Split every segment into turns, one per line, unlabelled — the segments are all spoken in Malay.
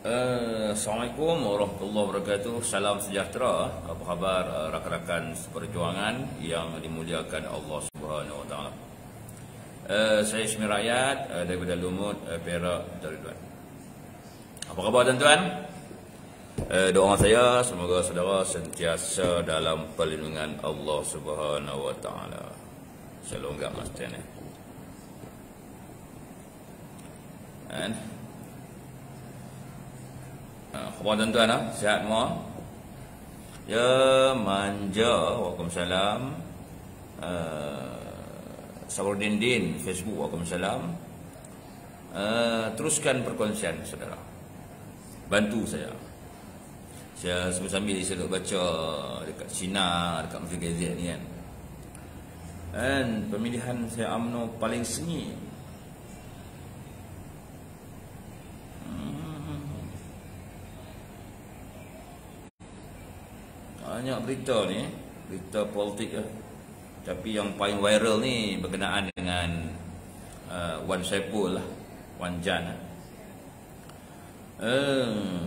Eh, Assalamualaikum warahmatullahi wabarakatuh. Salam sejahtera khabar uh, rakan-rakan seperjuangan Yang dimuliakan Allah subhanahu wa ta'ala uh, Saya Ismi Rakyat uh, Daripada Lumut uh, Perak Darudwan Apa khabar tuan-tuan? Uh, doa saya Semoga saudara sentiasa Dalam perlindungan Allah subhanahu wa ta'ala longgak mas Tian eh. And Ah, khabar tuan-tuan ah, sihat semua? Ya, manja. Waalaikumsalam. Uh, Sabrudin Din, Facebook. Waalaikumsalam. Uh, teruskan perkongsian, saudara. Bantu saya. Saya sambil-sambil saya duduk baca dekat Cina, dekat Mufti Gazette ni kan. Dan pemilihan saya UMNO paling sengit banyak berita ni berita politik lah. tapi yang paling viral ni berkenaan dengan uh, Wan Saipul lah Wan Jan lah. Uh.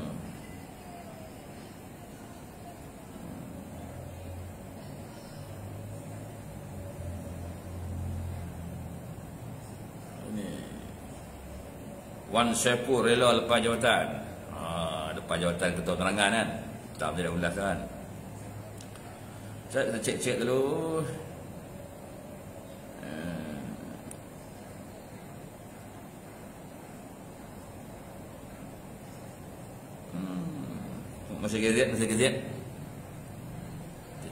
Wan Saipul rela lepas jawatan ha, Lepas jawatan ketua terangan kan Tak boleh ulas kan saya kita cek-cek dulu. Hmm. Masih gazet, masih gazet.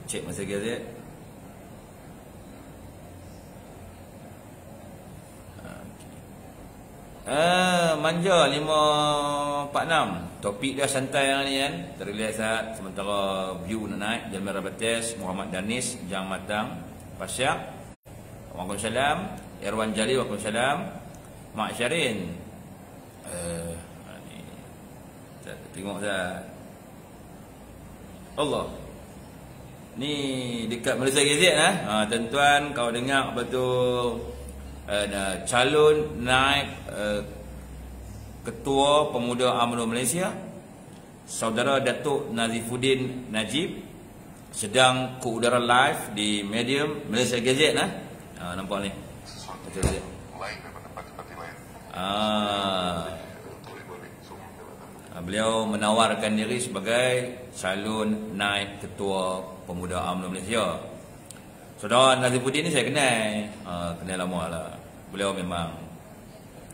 Cek masih gazet. Ah, manja 546 Topik dia santai yang ni kan? Terlihat saat sementara view nak naik Jalan Merah Bates Muhammad Danis Jang Matang Pasyak Waalaikumsalam. Erwan Jali Waalaikumsalam. Mak Syarin. Uh, ni. Tengok saya Allah. Ni dekat Malaysia Gazette eh? ha, Tuan-tuan kau dengar betul uh, Calon naik uh, Ketua Pemuda UMNO Malaysia Saudara Datuk Nazifuddin Najib sedang ke udara live di medium Malaysia Gazette nah. Ha, nampak ni. Betul dia. Ah. Beliau menawarkan diri sebagai calon naik ketua Pemuda UMNO Malaysia. Saudara Nazifuddin ni saya kenal. Ha, kenal lama lah. Beliau memang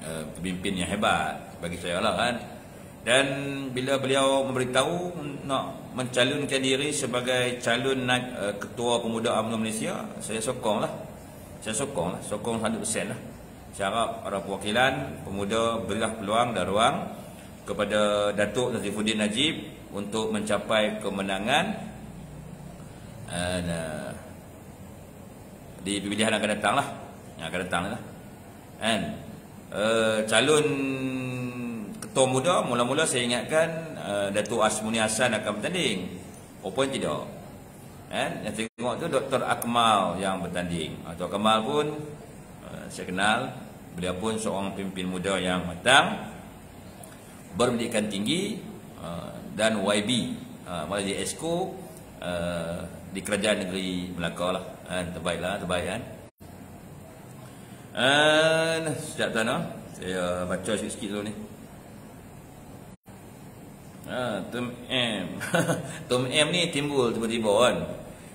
uh, pemimpin yang hebat bagi saya lah kan. Dan bila beliau memberitahu nak mencalonkan diri sebagai calon uh, ketua pemuda UMNO Malaysia saya sokong lah. Saya sokong lah. Sokong 100% lah. Saya harap para perwakilan pemuda berilah peluang dan ruang kepada Datuk Nazifuddin Najib untuk mencapai kemenangan uh, di pemilihan akan datang lah. Akan datang lah. And uh, calon ketua muda mula-mula saya ingatkan uh, Datuk Asmuni Hasan akan bertanding. Rupanya tidak. Kan? Yang tengok tu Dr. Akmal yang bertanding. Uh, Dr. Akmal pun uh, saya kenal. Beliau pun seorang pimpin muda yang matang. Berpendidikan tinggi uh, dan YB. Uh, Malaysia Esko uh, di kerajaan negeri Melaka lah. Kan? Terbaik lah, terbaik kan. Uh, sekejap tuan uh. Saya baca sikit-sikit dulu ni. Ha, Tom M. Tom M ni timbul tiba-tiba kan.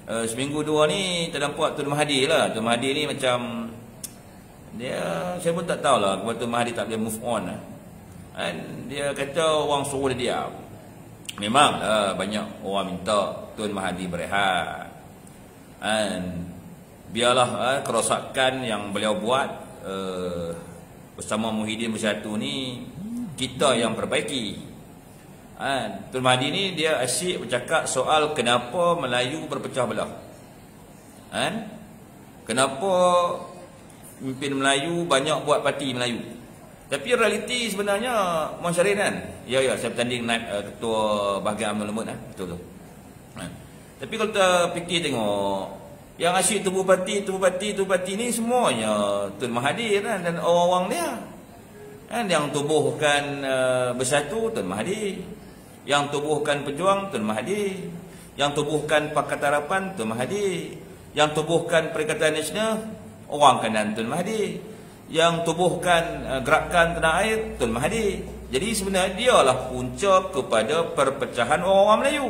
Uh, seminggu dua ni terdampak Tun Mahathir lah. Tun Mahathir ni macam dia saya pun tak tahulah kenapa Tun Mahathir tak boleh move on lah. And dia kata orang suruh dia diam. Memang uh, banyak orang minta Tun Mahathir berehat. And biarlah uh, kerosakan yang beliau buat uh, bersama Muhyiddin Bersatu ni kita yang perbaiki. Ha, Tun Mahdi ni dia asyik bercakap soal kenapa Melayu berpecah belah. Ha? Kenapa pemimpin Melayu banyak buat parti Melayu. Tapi realiti sebenarnya Muhammad Syarif kan. Ya ya saya bertanding naik uh, ketua bahagian UMNO Lemut kan. Betul tu. Ha. Tapi kalau kita fikir tengok yang asyik tubuh parti, tubuh parti, tubuh parti ni semuanya Tun Mahathir kan dan orang-orang dia. Kan yang tubuhkan uh, bersatu Tun Mahathir. Yang tubuhkan pejuang Tun Mahathir. Yang tubuhkan Pakatan Harapan Tun Mahathir. Yang tubuhkan Perikatan Nasional orang kanan Tun Mahathir. Yang tubuhkan uh, gerakan tanah air Tun Mahathir. Jadi sebenarnya dialah punca kepada perpecahan orang-orang Melayu.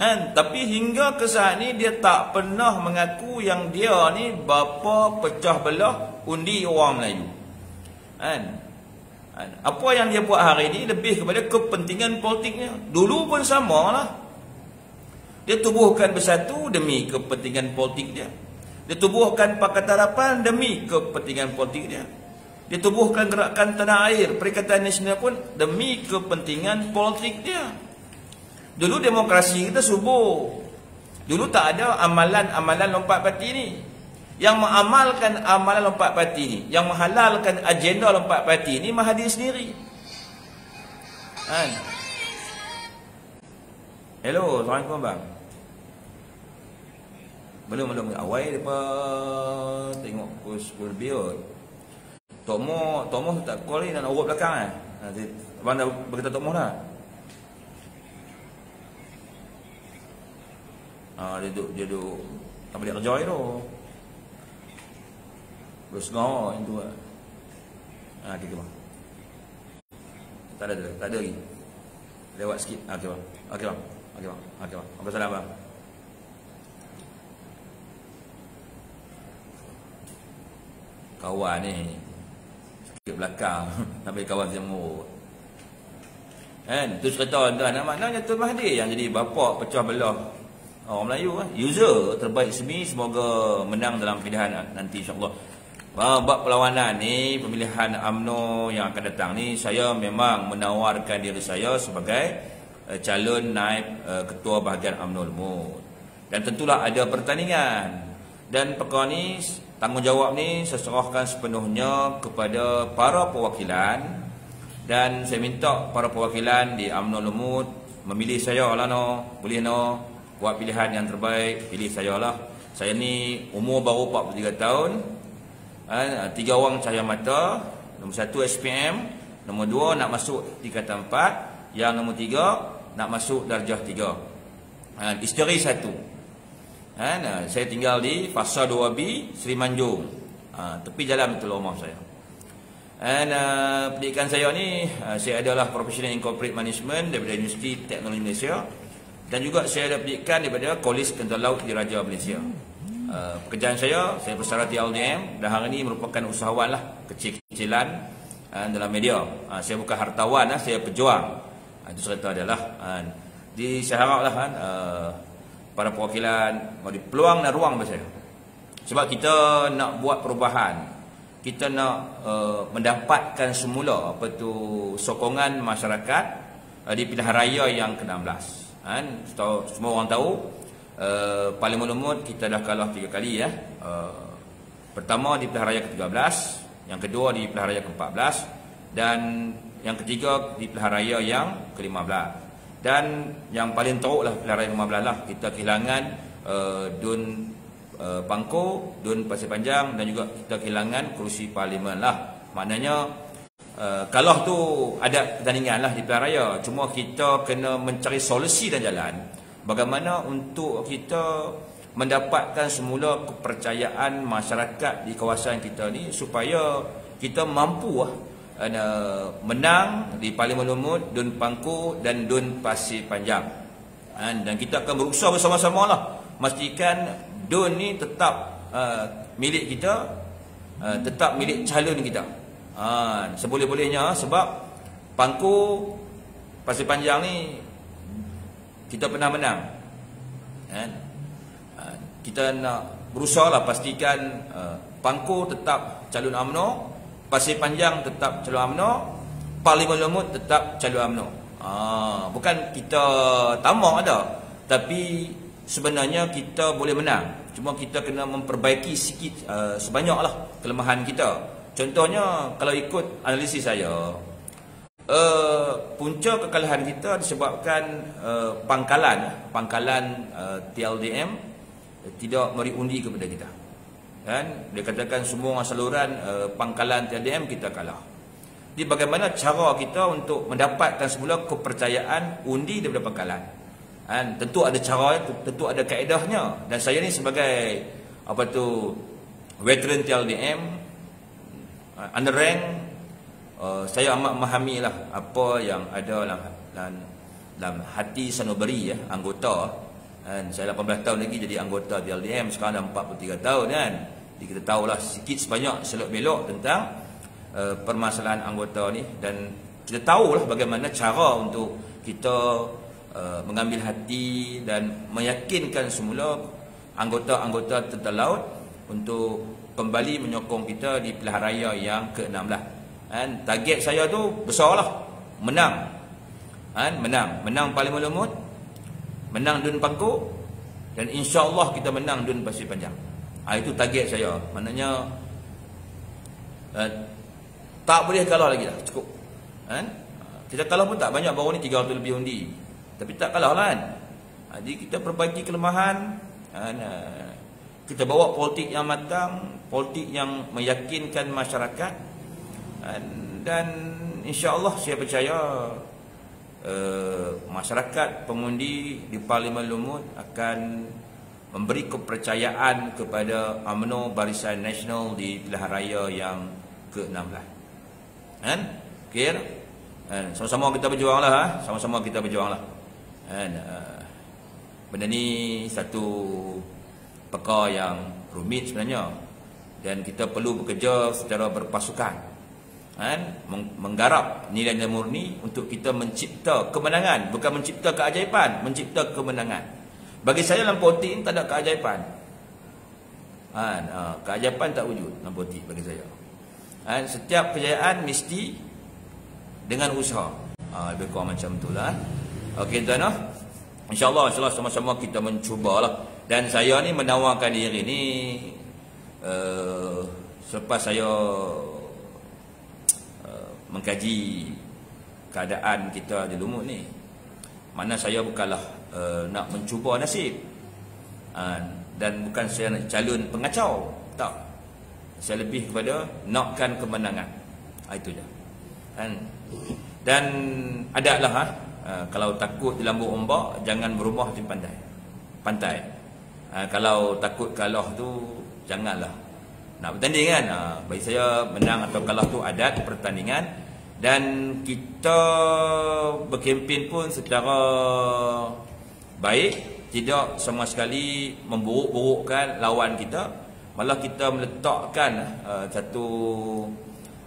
Kan? Tapi hingga ke saat ni dia tak pernah mengaku yang dia ni bapa pecah belah undi orang Melayu. Kan? Apa yang dia buat hari ni lebih kepada kepentingan politiknya. Dulu pun sama lah. Dia tubuhkan bersatu demi kepentingan politik dia. Dia tubuhkan Pakatan Harapan demi kepentingan politik dia. Dia tubuhkan gerakan tanah air Perikatan Nasional pun demi kepentingan politik dia. Dulu demokrasi kita subuh. Dulu tak ada amalan-amalan lompat parti ni. Yang mengamalkan amalan lompat parti ni, yang menghalalkan agenda lompat parti ni Mahathir sendiri. Kan? Hello, Assalamualaikum bang. Belum belum awal depa tengok pukul 10 lebih. Tomo, Tomo tak call ni nak urut belakang eh. Nanti abang dah berkata Tomo dah. Ah dia duduk dia duduk tak boleh kerja tu. Terus ngau itu. Ah kita bang. Tak ada tak ada lagi. Lewat sikit. Ah okey bang. Okey bang. Okey bang. Okey bang. Apa salah bang? Kawan ni ke belakang sampai kawan semua. Kan? Tu cerita tuan maknanya Tuan Mahathir yang jadi bapa pecah belah orang Melayu kan. User terbaik semi semoga menang dalam pilihan nanti insya-Allah. Bab perlawanan ni pemilihan AMNO yang akan datang ni saya memang menawarkan diri saya sebagai uh, calon naib uh, ketua bahagian AMNO Lemut. Dan tentulah ada pertandingan. Dan perkara ni tanggungjawab ni saya serahkan sepenuhnya kepada para perwakilan. Dan saya minta para perwakilan di UMNO Lemut memilih saya lah no. Boleh no? Buat pilihan yang terbaik pilih saya lah. Saya ni umur baru 43 tahun ha, tiga orang cahaya mata nombor satu SPM nombor dua nak masuk tingkatan empat yang nombor tiga nak masuk darjah tiga ha, isteri satu Ha, saya tinggal di Fasa 2B, Seri Manjung. Tepi jalan betul rumah saya. Dan uh, pendidikan saya ni, uh, saya adalah Professional in Corporate Management daripada Universiti Teknologi Malaysia. Dan juga saya ada pendidikan daripada Kolej Tentera Laut di Raja Malaysia. Uh, pekerjaan saya, saya bersara di LDM dan hari ini merupakan usahawan lah, kecil-kecilan uh, dalam media. Uh, saya bukan hartawan, uh, saya pejuang. Uh, itu cerita adalah. Uh, di saya haraplah kan, uh, para perwakilan bagi peluang dan ruang bagi saya. Sebab kita nak buat perubahan. Kita nak uh, mendapatkan semula apa tu sokongan masyarakat uh, di pilihan raya yang ke-16. Kan? Tahu semua orang tahu uh, Parlimen Lumut kita dah kalah tiga kali ya. Uh, pertama di pilihan raya ke-13, yang kedua di pilihan raya ke-14 dan yang ketiga di pilihan raya yang ke-15 dan yang paling teruk lah pilihan raya 15 lah kita kehilangan uh, Dun uh, Pangko, Dun Pasir Panjang dan juga kita kehilangan kerusi parlimen lah. Maknanya uh, kalau tu ada pertandingan lah di pilihan raya. Cuma kita kena mencari solusi dan jalan bagaimana untuk kita mendapatkan semula kepercayaan masyarakat di kawasan kita ni supaya kita mampu uh, menang di Parlimen Lumut, Dun Pangku dan Dun Pasir Panjang. Uh, dan kita akan berusaha bersama-sama lah. Pastikan Dun ni tetap uh, milik kita, uh, tetap milik calon kita. Uh, seboleh-bolehnya sebab Pangku Pasir Panjang ni kita pernah menang. Uh, uh, kita nak berusaha lah pastikan uh, Pangku tetap calon UMNO Pasir Panjang tetap calon UMNO Parlimen Lumut tetap calon UMNO. Ha, Bukan kita tamak ada Tapi sebenarnya kita boleh menang. Cuma kita kena memperbaiki sikit Sebanyaklah kelemahan kita. Contohnya kalau ikut analisis saya uh, Punca kekalahan kita disebabkan uh, Pangkalan Pangkalan uh, TLDM Tidak beri undi kepada kita kan dia katakan semua saluran uh, pangkalan TDM kita kalah Jadi bagaimana cara kita untuk mendapatkan semula kepercayaan undi daripada pangkalan. Kan? Tentu ada cara, tentu ada kaedahnya. Dan saya ni sebagai apa tu veteran TLDM, uh, under rank, uh, saya amat memahami lah apa yang ada dalam, dalam, dalam hati sanubari ya, anggota. Kan? Saya 18 tahun lagi jadi anggota TLDM, sekarang dah 43 tahun kan. Jadi kita tahulah sikit sebanyak selok belok tentang uh, permasalahan anggota ni dan kita tahulah bagaimana cara untuk kita Uh, mengambil hati dan meyakinkan semula anggota-anggota tentara laut untuk kembali menyokong kita di pilihan raya yang ke-16. Kan target saya tu besarlah. Menang. Kan menang, menang Parlimen Lumut, menang Dun Pangkuk dan insya-Allah kita menang Dun Pasir Panjang. Ha, itu target saya. Maknanya uh, tak boleh kalah lagi dah, cukup. Kan? Kita kalah pun tak banyak baru ni 300 lebih undi. Tapi tak kalah kan. Jadi kita perbaiki kelemahan. Kita bawa politik yang matang. Politik yang meyakinkan masyarakat. Dan insya Allah saya percaya uh, masyarakat pengundi di Parlimen Lumut akan memberi kepercayaan kepada UMNO Barisan Nasional di pilihan raya yang ke-16. Kan? Kira? Sama-sama kita berjuanglah. Ha? Sama-sama kita berjuanglah kan uh, benda ni satu perkara yang rumit sebenarnya dan kita perlu bekerja secara berpasukan kan menggarap nilai-nilai murni untuk kita mencipta kemenangan bukan mencipta keajaiban mencipta kemenangan. Bagi saya dalam politik ini tak ada keajaiban. Kan keajaiban tak wujud dalam politik bagi saya. Kan setiap kejayaan mesti dengan usaha. Uh, lebih kurang macam itulah Okey tuan ah. Insya-Allah insya sama-sama kita mencubalah. Dan saya ni menawarkan diri ni uh, selepas saya mengkaji keadaan kita di Lumut ni. Mana saya bukanlah uh, nak mencuba nasib. Uh, dan bukan saya nak calon pengacau. Tak. Saya lebih kepada nakkan kemenangan. Ha, itu je. Dan, dan ada lah ha, Ha, kalau takut di lambung ombak jangan berumah di pantai. Pantai. Ha, kalau takut kalah tu janganlah. Nak bertanding kan? Ha, bagi saya menang atau kalah tu adat pertandingan dan kita berkempen pun secara baik tidak sama sekali memburuk-burukkan lawan kita malah kita meletakkan uh, satu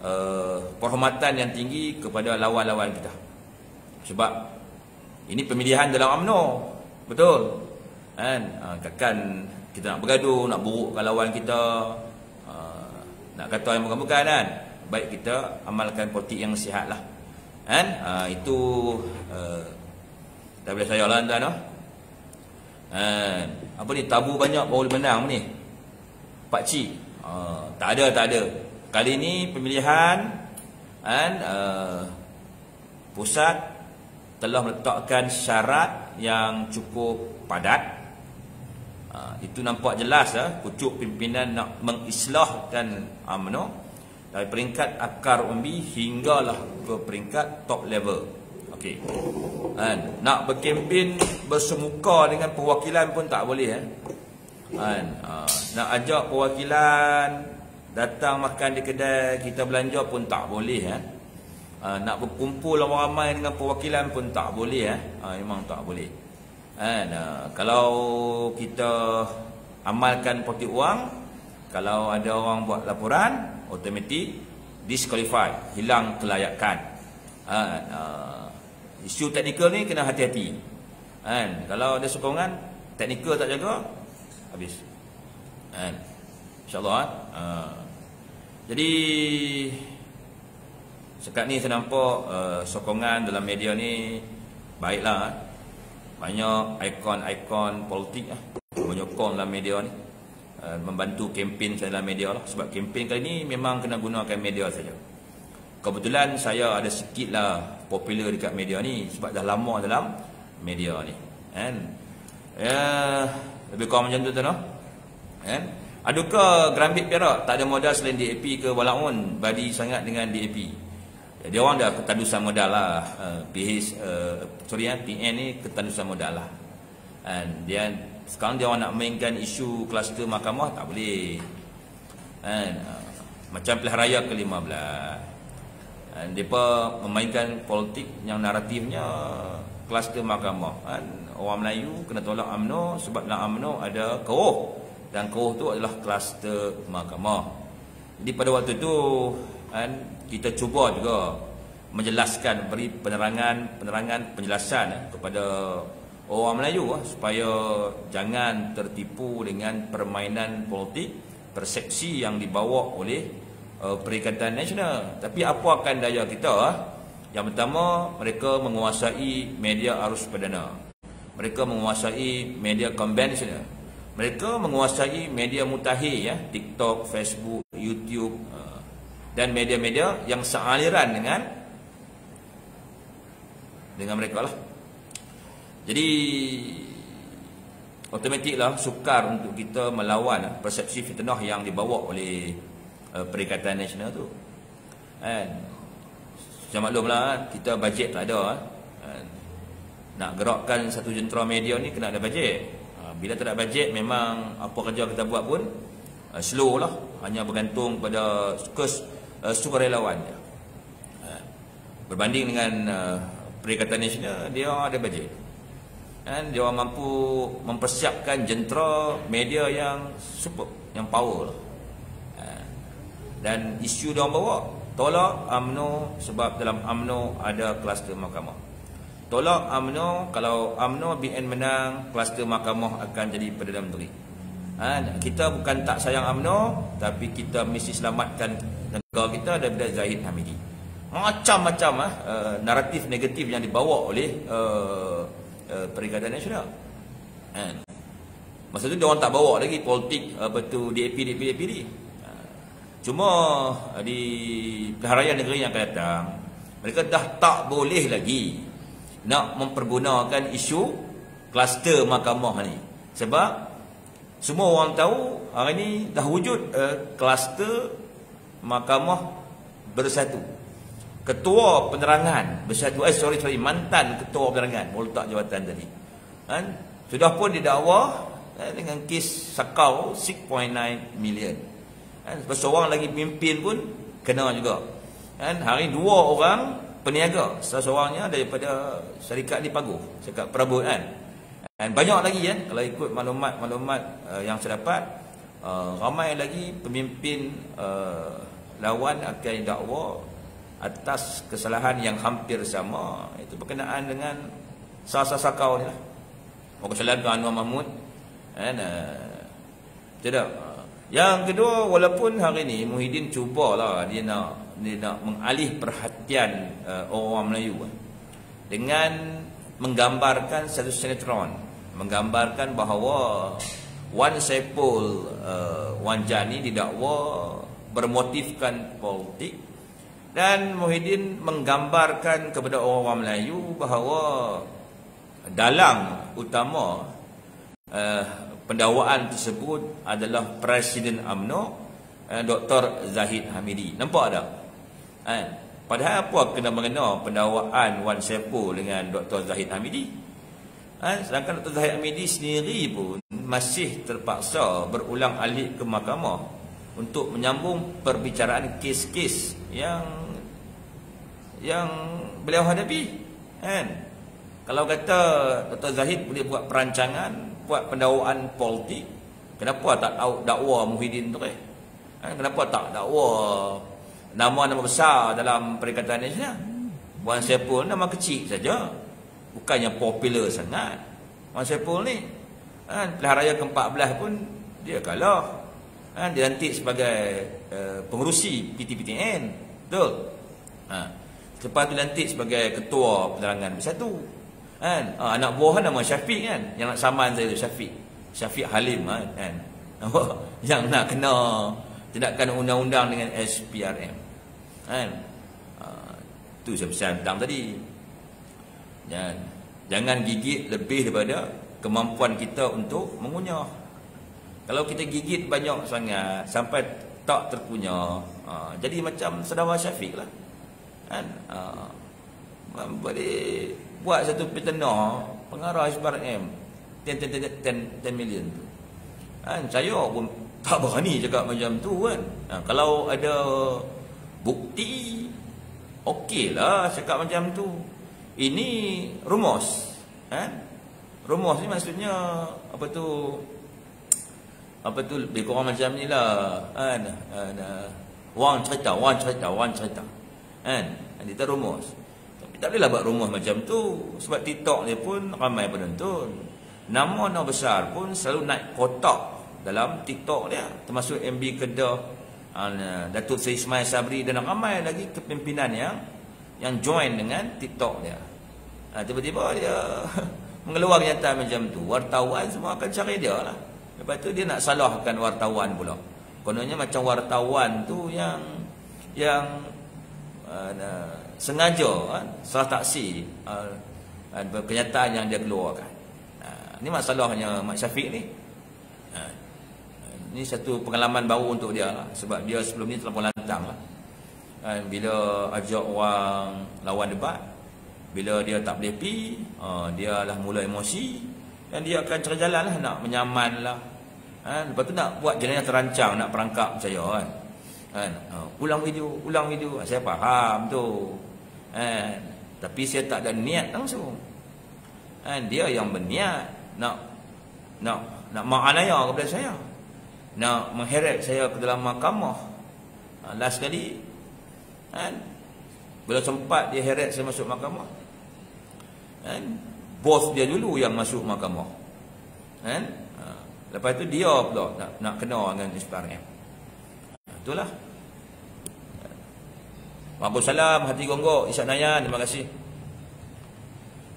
uh, penghormatan yang tinggi kepada lawan-lawan kita sebab ini pemilihan dalam UMNO. Betul. Kan? Ha, takkan kita nak bergaduh, nak burukkan lawan kita. Ha, nak kata yang bukan-bukan kan. Baik kita amalkan politik yang sihat lah. Kan? Ha, itu uh, dah boleh saya lah tuan no? Kan? Apa ni tabu banyak baru menang ni. Pak Cik. Ha, tak ada, tak ada. Kali ni pemilihan kan, uh, pusat telah meletakkan syarat yang cukup padat. Ha, itu nampak jelas ya, pucuk pimpinan nak mengislahkan UMNO dari peringkat akar umbi hinggalah ke peringkat top level. Okey. Kan, nak berkempen bersemuka dengan perwakilan pun tak boleh eh. Kan, ha, nak ajak perwakilan datang makan di kedai kita belanja pun tak boleh eh ha, nak berkumpul ramai-ramai dengan perwakilan pun tak boleh eh. Ha, memang tak boleh. Nah, kalau kita amalkan politik wang, kalau ada orang buat laporan, automatik disqualify, hilang kelayakan. Nah, isu teknikal ni kena hati-hati. Ha, kalau ada sokongan, teknikal tak jaga, habis. Ha, InsyaAllah. Ha. Jadi, Sekarang ni saya nampak uh, sokongan dalam media ni baiklah. Eh. Banyak ikon-ikon politik eh, menyokong dalam media ni. Uh, membantu kempen saya dalam media lah. Sebab kempen kali ni memang kena gunakan media saja. Kebetulan saya ada sikit lah popular dekat media ni. Sebab dah lama dalam media ni. And, ya, lebih kurang macam tu tu no? And, Adakah Grambit Perak tak ada modal selain DAP ke Walaun Badi sangat dengan DAP dia orang dah ketandusan modal lah. Uh, PH uh, sorry ya PN ni ketandusan modal lah. And dia sekarang dia orang nak mainkan isu kluster mahkamah tak boleh. And, uh, macam pilihan raya ke-15 and mereka memainkan politik yang naratifnya kluster mahkamah. And orang Melayu kena tolak UMNO sebab dalam UMNO ada keruh. Dan keruh tu adalah kluster mahkamah. Jadi pada waktu tu and, kita cuba juga menjelaskan beri penerangan penerangan penjelasan eh, kepada orang Melayu eh, supaya jangan tertipu dengan permainan politik persepsi yang dibawa oleh uh, Perikatan Nasional. Tapi apa akan daya kita yang pertama mereka menguasai media arus perdana. Mereka menguasai media konvensional. Mereka menguasai media mutakhir ya TikTok, Facebook, YouTube dan media-media yang sealiran dengan dengan mereka lah. Jadi otomatiklah sukar untuk kita melawan persepsi fitnah yang dibawa oleh uh, Perikatan Nasional tu. Kan? Macam maklumlah kita bajet tak ada. Kan? Nak gerakkan satu jentera media ni kena ada bajet. Uh, bila tak ada bajet memang apa kerja kita buat pun uh, slow lah. Hanya bergantung pada kes uh, sukarelawan dia. Uh, berbanding dengan uh, Perikatan Nasional, dia ada bajet. Dan dia orang mampu mempersiapkan jentera media yang super, yang power. Uh, dan isu dia orang bawa, tolak UMNO sebab dalam UMNO ada kluster mahkamah. Tolak UMNO, kalau UMNO BN menang, kluster mahkamah akan jadi Perdana Menteri. Ha, kita bukan tak sayang UMNO, tapi kita mesti selamatkan negara kita daripada Zahid Hamidi. Macam-macam uh, naratif negatif yang dibawa oleh uh, uh, Perikatan Nasional. Kan? Masa tu dia orang tak bawa lagi politik apa tu DAP DAP DAP ni. Cuma di pilihan negeri yang akan datang mereka dah tak boleh lagi nak mempergunakan isu kluster mahkamah ni. Sebab semua orang tahu hari ni dah wujud kluster mahkamah bersatu. Ketua penerangan bersatu. Eh sorry sorry mantan ketua penerangan. Meletak jawatan tadi. Kan? Sudah pun didakwa eh, dengan kes sakau 6.9 million. Kan? Seorang lagi pimpin pun kena juga. Kan? Hari dua orang peniaga. Salah seorangnya daripada syarikat di Paguh. Syarikat Perabot kan? Dan banyak lagi kan? Kalau ikut maklumat-maklumat uh, yang saya dapat uh, ramai lagi pemimpin uh, lawan akan dakwa atas kesalahan yang hampir sama. Itu berkenaan dengan sasa sakau ni lah. Muka salam tuan Anwar Mahmud. Kan tidak. Yang kedua walaupun hari ni Muhyiddin cubalah dia nak dia nak mengalih perhatian uh, orang Melayu uh, dengan menggambarkan satu sinetron menggambarkan bahawa Wan Saipul uh, Wan Jani didakwa bermotifkan politik dan Muhyiddin menggambarkan kepada orang-orang Melayu bahawa dalang utama uh, pendakwaan tersebut adalah Presiden UMNO uh, eh, Dr. Zahid Hamidi. Nampak tak? Eh, padahal apa kena mengena pendakwaan Wan Sepo dengan Dr. Zahid Hamidi? Eh, sedangkan Dr. Zahid Hamidi sendiri pun masih terpaksa berulang alik ke mahkamah untuk menyambung perbicaraan kes-kes yang yang beliau hadapi kan? Kalau kata Dr. Zahid boleh buat perancangan buat pendakwaan politik kenapa tak dakwa Muhyiddin tu eh? Kan? Kenapa tak dakwa nama-nama besar dalam perikatan Malaysia Wan Sepul nama kecil saja. Bukannya popular sangat. Wan Sepul ni kan? Pilihan raya ke-14 pun dia kalah ha, dilantik sebagai uh, pengurusi PTPTN betul? Ha. lepas dilantik sebagai ketua penerangan. Bersatu kan? Ha, anak buah nama Syafiq kan? Yang nak saman saya tu Syafiq. Syafiq Halim kan, kan? yang nak kena tindakan undang-undang dengan SPRM kan? Ha, tu saya pesan petang tadi. Dan jangan gigit lebih daripada kemampuan kita untuk mengunyah kalau kita gigit banyak sangat sampai tak terpunya, ha, jadi macam Saudara Syafiq lah. Kan? Uh, boleh buat satu petena pengarah SPRM 10, 10, 10, 10 million tu. Kan? Saya pun tak berani cakap macam tu kan. Ha, kalau ada bukti, okey lah cakap macam tu. Ini rumus. Kan? Rumus ni maksudnya apa tu apa tu lebih kurang macam ni lah. Kan? Uh, wang cerita wang cerita wang cerita. Kan? Kita rumus. Tapi tak bolehlah buat rumus macam tu sebab TikTok ni pun ramai penonton. Nama nama besar pun selalu naik kotak dalam TikTok dia termasuk MB Kedah Datuk Seri Ismail Sabri dan ramai lagi kepimpinan yang yang join dengan TikTok dia. Uh, tiba-tiba dia mengeluar kenyataan macam tu. Wartawan semua akan cari dia lah Lepas tu dia nak salahkan wartawan pula. Kononnya macam wartawan tu yang yang uh, sengaja uh, salah taksi uh, uh, kenyataan yang dia keluarkan. Uh, ini masalahnya Mak Syafiq ni. Ini satu pengalaman baru untuk dia lah. sebab dia sebelum ni terlalu lantang lah. Bila ajak orang lawan debat bila dia tak boleh uh, dia lah mula emosi dan dia akan cari jalan lah nak menyaman lah Ha, lepas tu nak buat jenayah terancang, nak perangkap saya kan. Kan? Ha, ulang video, ulang video. Ha, saya faham tu. Ha, tapi saya tak ada niat langsung. Ha, dia yang berniat nak nak nak ma'anaya kepada saya. Nak mengheret saya ke dalam mahkamah. Ha, last sekali. Kan? Bila sempat dia heret saya masuk mahkamah. Kan? Bos dia dulu yang masuk mahkamah. Kan? Lepas tu dia pula nak, nak kena dengan SPRM. Itulah. Waalaikumsalam, hati gonggok, Isak Nayan, terima kasih.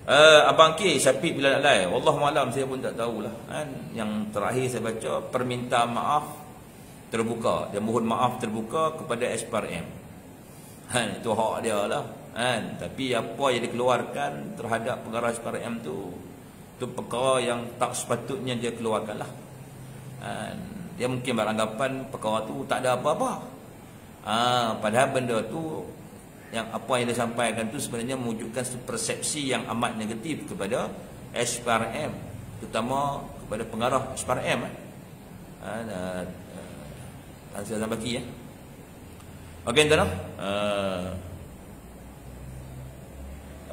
Uh, Abang K, Syafiq bila nak live. Wallahualam, saya pun tak tahulah. Kan? Yang terakhir saya baca, permintaan maaf terbuka. Dia mohon maaf terbuka kepada SPRM. Han, itu hak dia lah. Han, tapi apa yang dikeluarkan terhadap pengarah SPRM tu, itu perkara yang tak sepatutnya dia keluarkan lah. Ha, dia mungkin beranggapan perkara tu tak ada apa-apa. Ha, padahal benda tu yang apa yang dia sampaikan tu sebenarnya mewujudkan persepsi yang amat negatif kepada SPRM terutama kepada pengarah SPRM eh. Ha, dan saya nak bagi ya. Okey tuan. Uh,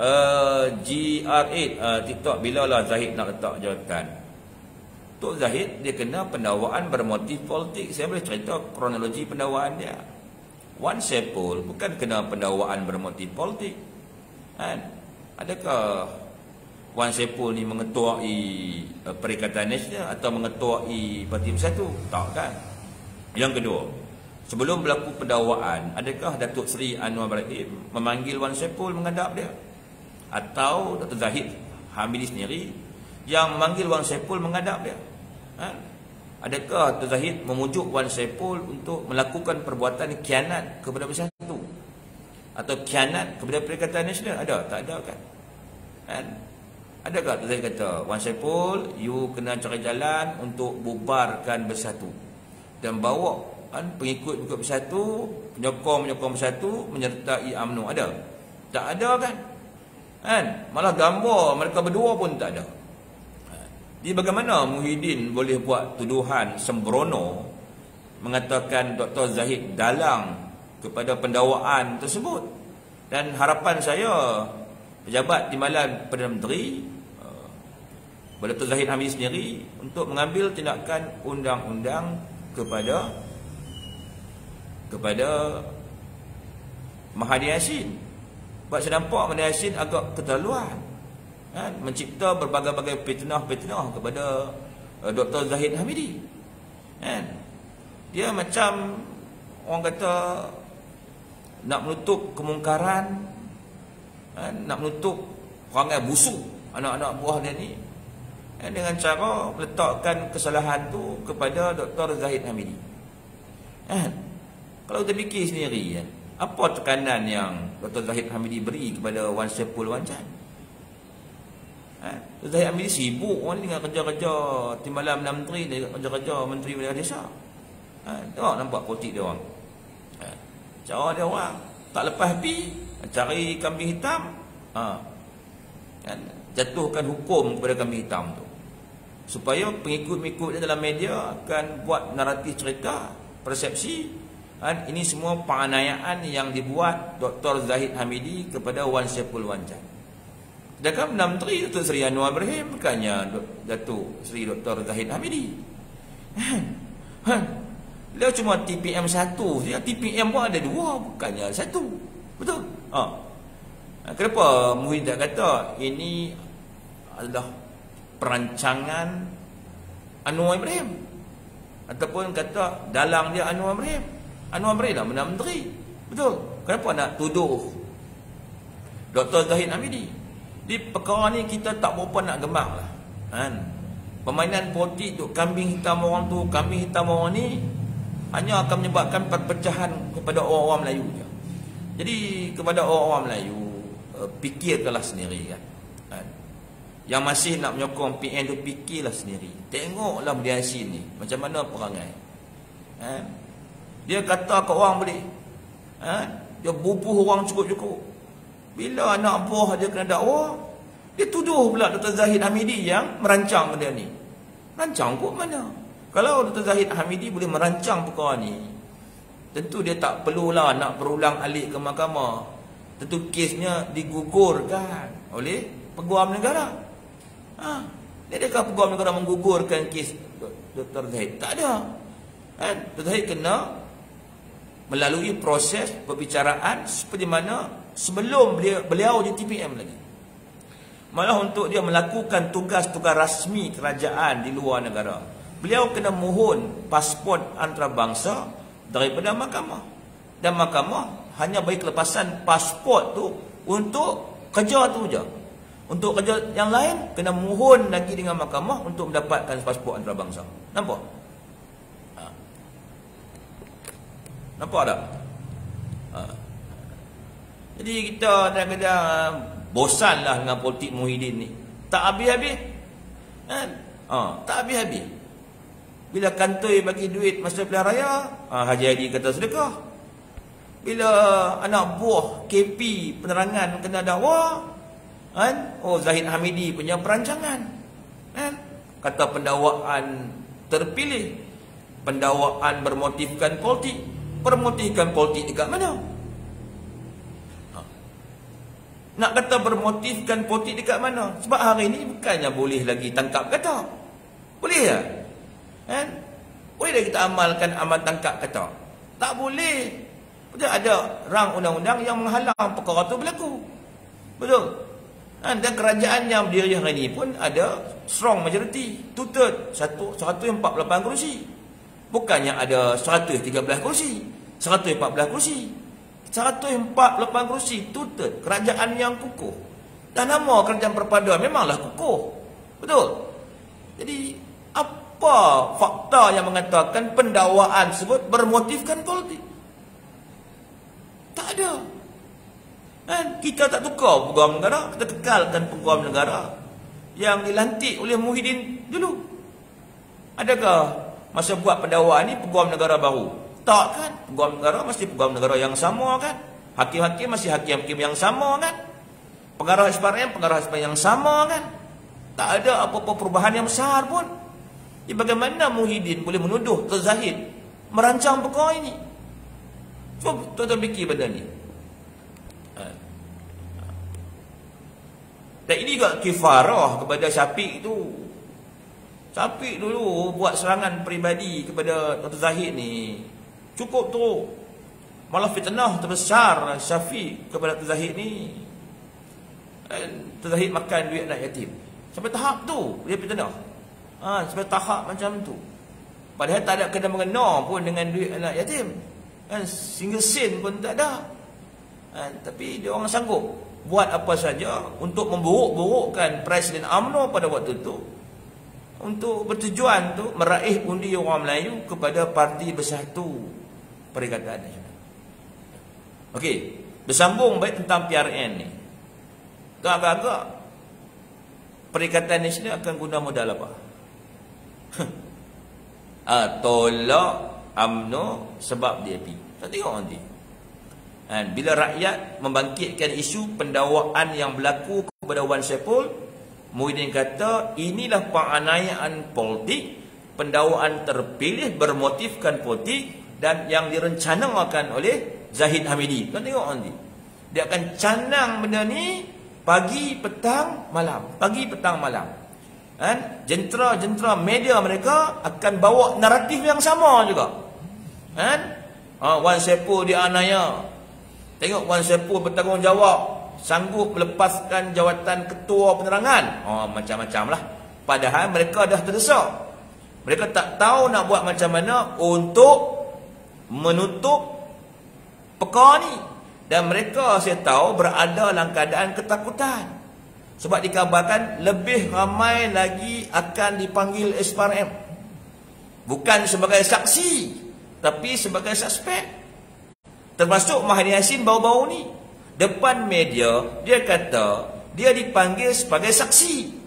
uh, GR8 uh, TikTok bila lah Zahid nak letak jawatan Tok Zahid dia kena pendakwaan bermotif politik. Saya boleh cerita kronologi pendakwaan dia. Wan Sepul bukan kena pendakwaan bermotif politik. Kan? Adakah Wan Sepul ni mengetuai uh, Perikatan Nasional atau mengetuai Parti Bersatu? Tak kan? Yang kedua, sebelum berlaku pendakwaan, adakah Datuk Seri Anwar Ibrahim memanggil Wan Sepul menghadap dia? Atau Dr. Zahid Hamidi sendiri yang memanggil Wan Sepul menghadap dia? Ha? Adakah Tuan Zahid memujuk Wan Saipul untuk melakukan perbuatan kianat kepada bersatu? Atau kianat kepada Perikatan Nasional? Ada? Tak ada kan? kan? Adakah Tuan Zahid kata, Wan Saipul, you kena cari jalan untuk bubarkan bersatu. Dan bawa kan, pengikut-pengikut bersatu, penyokong-penyokong bersatu, menyertai UMNO. Ada? Tak ada kan? kan? Malah gambar mereka berdua pun tak ada. Di bagaimana Muhyiddin boleh buat tuduhan sembrono mengatakan Dr. Zahid dalang kepada pendakwaan tersebut. Dan harapan saya pejabat Timbalan Perdana Menteri uh, Dr. Zahid Hamid sendiri untuk mengambil tindakan undang-undang kepada kepada Mahdi Yassin. Sebab saya nampak Mahdi Yassin agak keterlaluan kan, mencipta berbagai-bagai fitnah-fitnah kepada uh, Dr. Zahid Hamidi. Kan? Dia macam orang kata nak menutup kemungkaran, kan? nak menutup perangai busuk anak-anak buah dia ni kan? dengan cara meletakkan kesalahan tu kepada Dr. Zahid Hamidi. Kan? Kalau kita fikir sendiri, kan? apa tekanan yang Dr. Zahid Hamidi beri kepada Wan Sepul Wan Chan? Ha? Zahid Amir sibuk orang ni dengan kerja-kerja timbalan menteri dia kerja-kerja menteri wilayah desa. Ha? Tengok nampak politik dia orang. Ha? Cara dia orang. tak lepas pi cari kambing hitam ha. kan? jatuhkan hukum kepada kambing hitam tu supaya pengikut-pengikut dalam media akan buat naratif cerita persepsi kan? ini semua penganiayaan yang dibuat Dr. Zahid Hamidi kepada Wan Sepul Wanjan Sedangkan Perdana Menteri Datuk Seri Anwar Ibrahim bukannya Datuk Seri Dr. Zahid Hamidi. Ha. Dia cuma TPM satu saja. TPM pun ada dua bukannya satu. Betul? Ha. ha kenapa Muhyiddin tak kata ini adalah perancangan Anwar Ibrahim? Ataupun kata dalam dia Anwar Ibrahim? Anwar Ibrahim lah Perdana Menteri. Betul? Kenapa nak tuduh Dr. Zahid Hamidi? Di perkara ni kita tak berapa nak gemak lah kan? Permainan politik tu Kambing hitam orang tu Kambing hitam orang ni Hanya akan menyebabkan perpecahan Kepada orang-orang Melayu je. Jadi kepada orang-orang Melayu uh, Fikirkanlah sendiri kan? kan? Yang masih nak menyokong PN tu Fikirlah sendiri Tengoklah dia ni Macam mana perangai kan? Dia kata ke orang boleh kan? Dia bubuh orang cukup-cukup bila anak buah dia kena dakwa, dia tuduh pula Dr. Zahid Hamidi yang merancang benda ni. Merancang kot mana? Kalau Dr. Zahid Hamidi boleh merancang perkara ni, tentu dia tak perlulah nak berulang alik ke mahkamah. Tentu kesnya digugurkan oleh peguam negara. Ha, adakah peguam negara menggugurkan kes Dr. Zahid? Tak ada. Kan? Dr. Zahid kena melalui proses perbicaraan seperti mana sebelum beliau, beliau di TPM lagi. Malah untuk dia melakukan tugas-tugas rasmi kerajaan di luar negara. Beliau kena mohon pasport antarabangsa daripada mahkamah. Dan mahkamah hanya bagi kelepasan pasport tu untuk kerja tu je. Untuk kerja yang lain kena mohon lagi dengan mahkamah untuk mendapatkan pasport antarabangsa. Nampak? Ha. Nampak tak? Jadi kita kadang-kadang uh, bosanlah dengan politik Muhyiddin ni. Tak habis-habis. Kan? Ha, tak habis-habis. Bila kantoi bagi duit masa pilihan raya, ha, Haji Adi kata sedekah. Bila anak buah KP penerangan kena dakwa, kan? Oh Zahid Hamidi punya perancangan. Kan? Kata pendakwaan terpilih. Pendakwaan bermotifkan politik. Bermotifkan politik dekat mana? Nak kata bermotifkan politik dekat mana? Sebab hari ini bukannya boleh lagi tangkap kata. Boleh tak? Eh? Boleh tak kita amalkan amal tangkap kata? Tak boleh. Betul ada rang undang-undang yang menghalang perkara itu berlaku. Betul? Ha, dan kerajaan yang berdiri hari ini pun ada strong majority. Two-third. 148 kursi. Bukannya ada 113 kursi. 114 kursi. 148 kerusi tutup kerajaan yang kukuh. Dan nama kerajaan perpaduan memanglah kukuh. Betul? Jadi apa fakta yang mengatakan pendakwaan tersebut bermotifkan politik? Tak ada. Kan? Kita tak tukar peguam negara, kita kekalkan peguam negara yang dilantik oleh Muhyiddin dulu. Adakah masa buat pendakwaan ni peguam negara baru? Tak kan? Peguam negara mesti peguam negara yang sama kan? Hakim-hakim masih hakim-hakim yang sama kan? Pengarah SPRM, pengarah SPRM yang sama kan? Tak ada apa-apa perubahan yang besar pun. Ya, bagaimana Muhyiddin boleh menuduh Terzahid merancang perkara ini? Cuba tuan-tuan fikir benda ni. Ha. Dan ini juga kifarah kepada Syafiq itu. Syafiq dulu buat serangan peribadi kepada Dr. Zahid ni. Cukup tu. Malah fitnah terbesar Syafiq kepada Tuzahid ni. Eh, Tuzahid makan duit anak yatim. Sampai tahap tu dia fitnah. Ha, sampai tahap macam tu. Padahal tak ada kena mengena pun dengan duit anak yatim. Kan single sin pun tak ada. Ha, tapi dia orang sanggup buat apa saja untuk memburuk-burukkan Presiden UMNO pada waktu itu untuk bertujuan tu meraih undi orang Melayu kepada parti bersatu perikatan nasional. Okey, bersambung baik tentang PRN ni. Agak-agak perikatan nasional akan guna modal apa? ah, tolak UMNO sebab DAP. Tak tengok nanti. Dan bila rakyat membangkitkan isu pendakwaan yang berlaku kepada Wan Sepul, Muhyiddin kata inilah penganiayaan politik, pendakwaan terpilih bermotifkan politik dan yang direncanakan oleh Zahid Hamidi. Tuan tengok nanti. Dia akan canang benda ni pagi, petang, malam. Pagi, petang, malam. Kan? Jentera-jentera media mereka akan bawa naratif yang sama juga. Kan? Ha, Wan Sepo dianaya. Tengok Wan Sepo bertanggungjawab. Sanggup melepaskan jawatan ketua penerangan. Oh, macam-macam lah. Padahal mereka dah terdesak. Mereka tak tahu nak buat macam mana untuk menutup perkara ni. Dan mereka saya tahu berada dalam keadaan ketakutan. Sebab dikabarkan lebih ramai lagi akan dipanggil SPRM. Bukan sebagai saksi. Tapi sebagai suspek. Termasuk Mahdi Yassin bau-bau ni. Depan media, dia kata dia dipanggil sebagai saksi.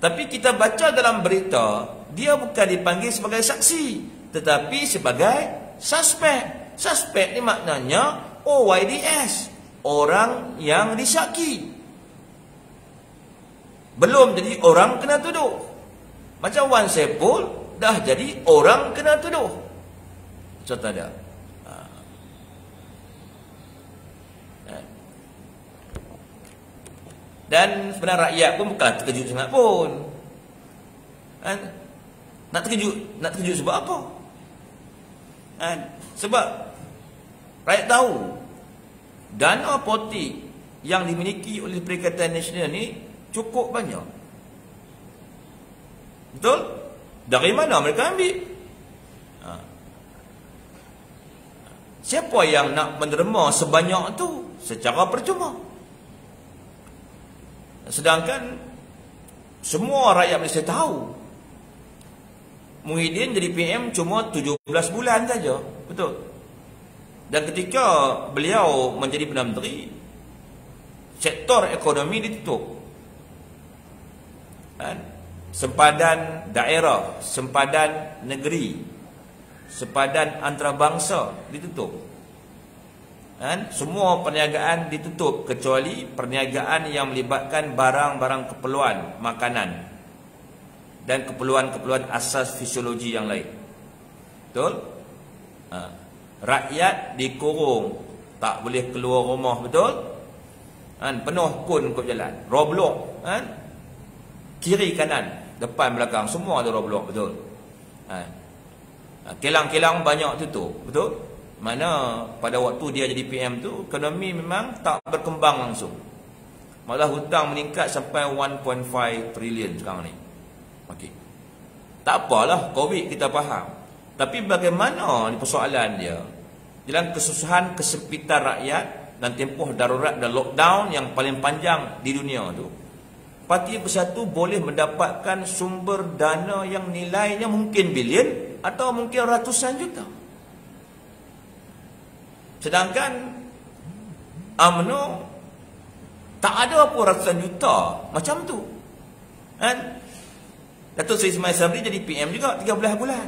Tapi kita baca dalam berita, dia bukan dipanggil sebagai saksi. Tetapi sebagai suspek. Suspek ni maknanya OYDS Orang yang disyaki Belum jadi orang kena tuduh Macam Wan Sepul Dah jadi orang kena tuduh Contoh ada ha. Ha. Dan sebenarnya rakyat pun bukan terkejut sangat pun kan? Nak terkejut Nak terkejut sebab apa? Sebab Rakyat tahu dana politik yang dimiliki oleh Perikatan Nasional ni cukup banyak. Betul? Dari mana mereka ambil? Ha. Siapa yang nak menerima sebanyak tu secara percuma? Sedangkan semua rakyat Malaysia tahu Muhyiddin jadi PM cuma 17 bulan saja. Betul? Dan ketika beliau menjadi Perdana Menteri Sektor ekonomi ditutup kan? Sempadan daerah Sempadan negeri Sempadan antarabangsa ditutup kan? Semua perniagaan ditutup Kecuali perniagaan yang melibatkan Barang-barang keperluan makanan Dan keperluan-keperluan asas fisiologi yang lain Betul? Haa Rakyat dikurung Tak boleh keluar rumah betul kan? Penuh pun kot jalan Roblok kan? Kiri kanan Depan belakang Semua ada roblok betul kan? Kilang-kilang banyak tutup Betul Mana pada waktu dia jadi PM tu Ekonomi memang tak berkembang langsung Malah hutang meningkat sampai 1.5 trilion sekarang ni Okey. Tak apalah Covid kita faham. Tapi bagaimana ni persoalan dia? Dalam kesusahan kesempitan rakyat dan tempoh darurat dan lockdown yang paling panjang di dunia tu parti bersatu boleh mendapatkan sumber dana yang nilainya mungkin bilion atau mungkin ratusan juta. Sedangkan UMNO tak ada apa ratusan juta macam tu kan Datuk Seri Ismail Sabri jadi PM juga 13 bulan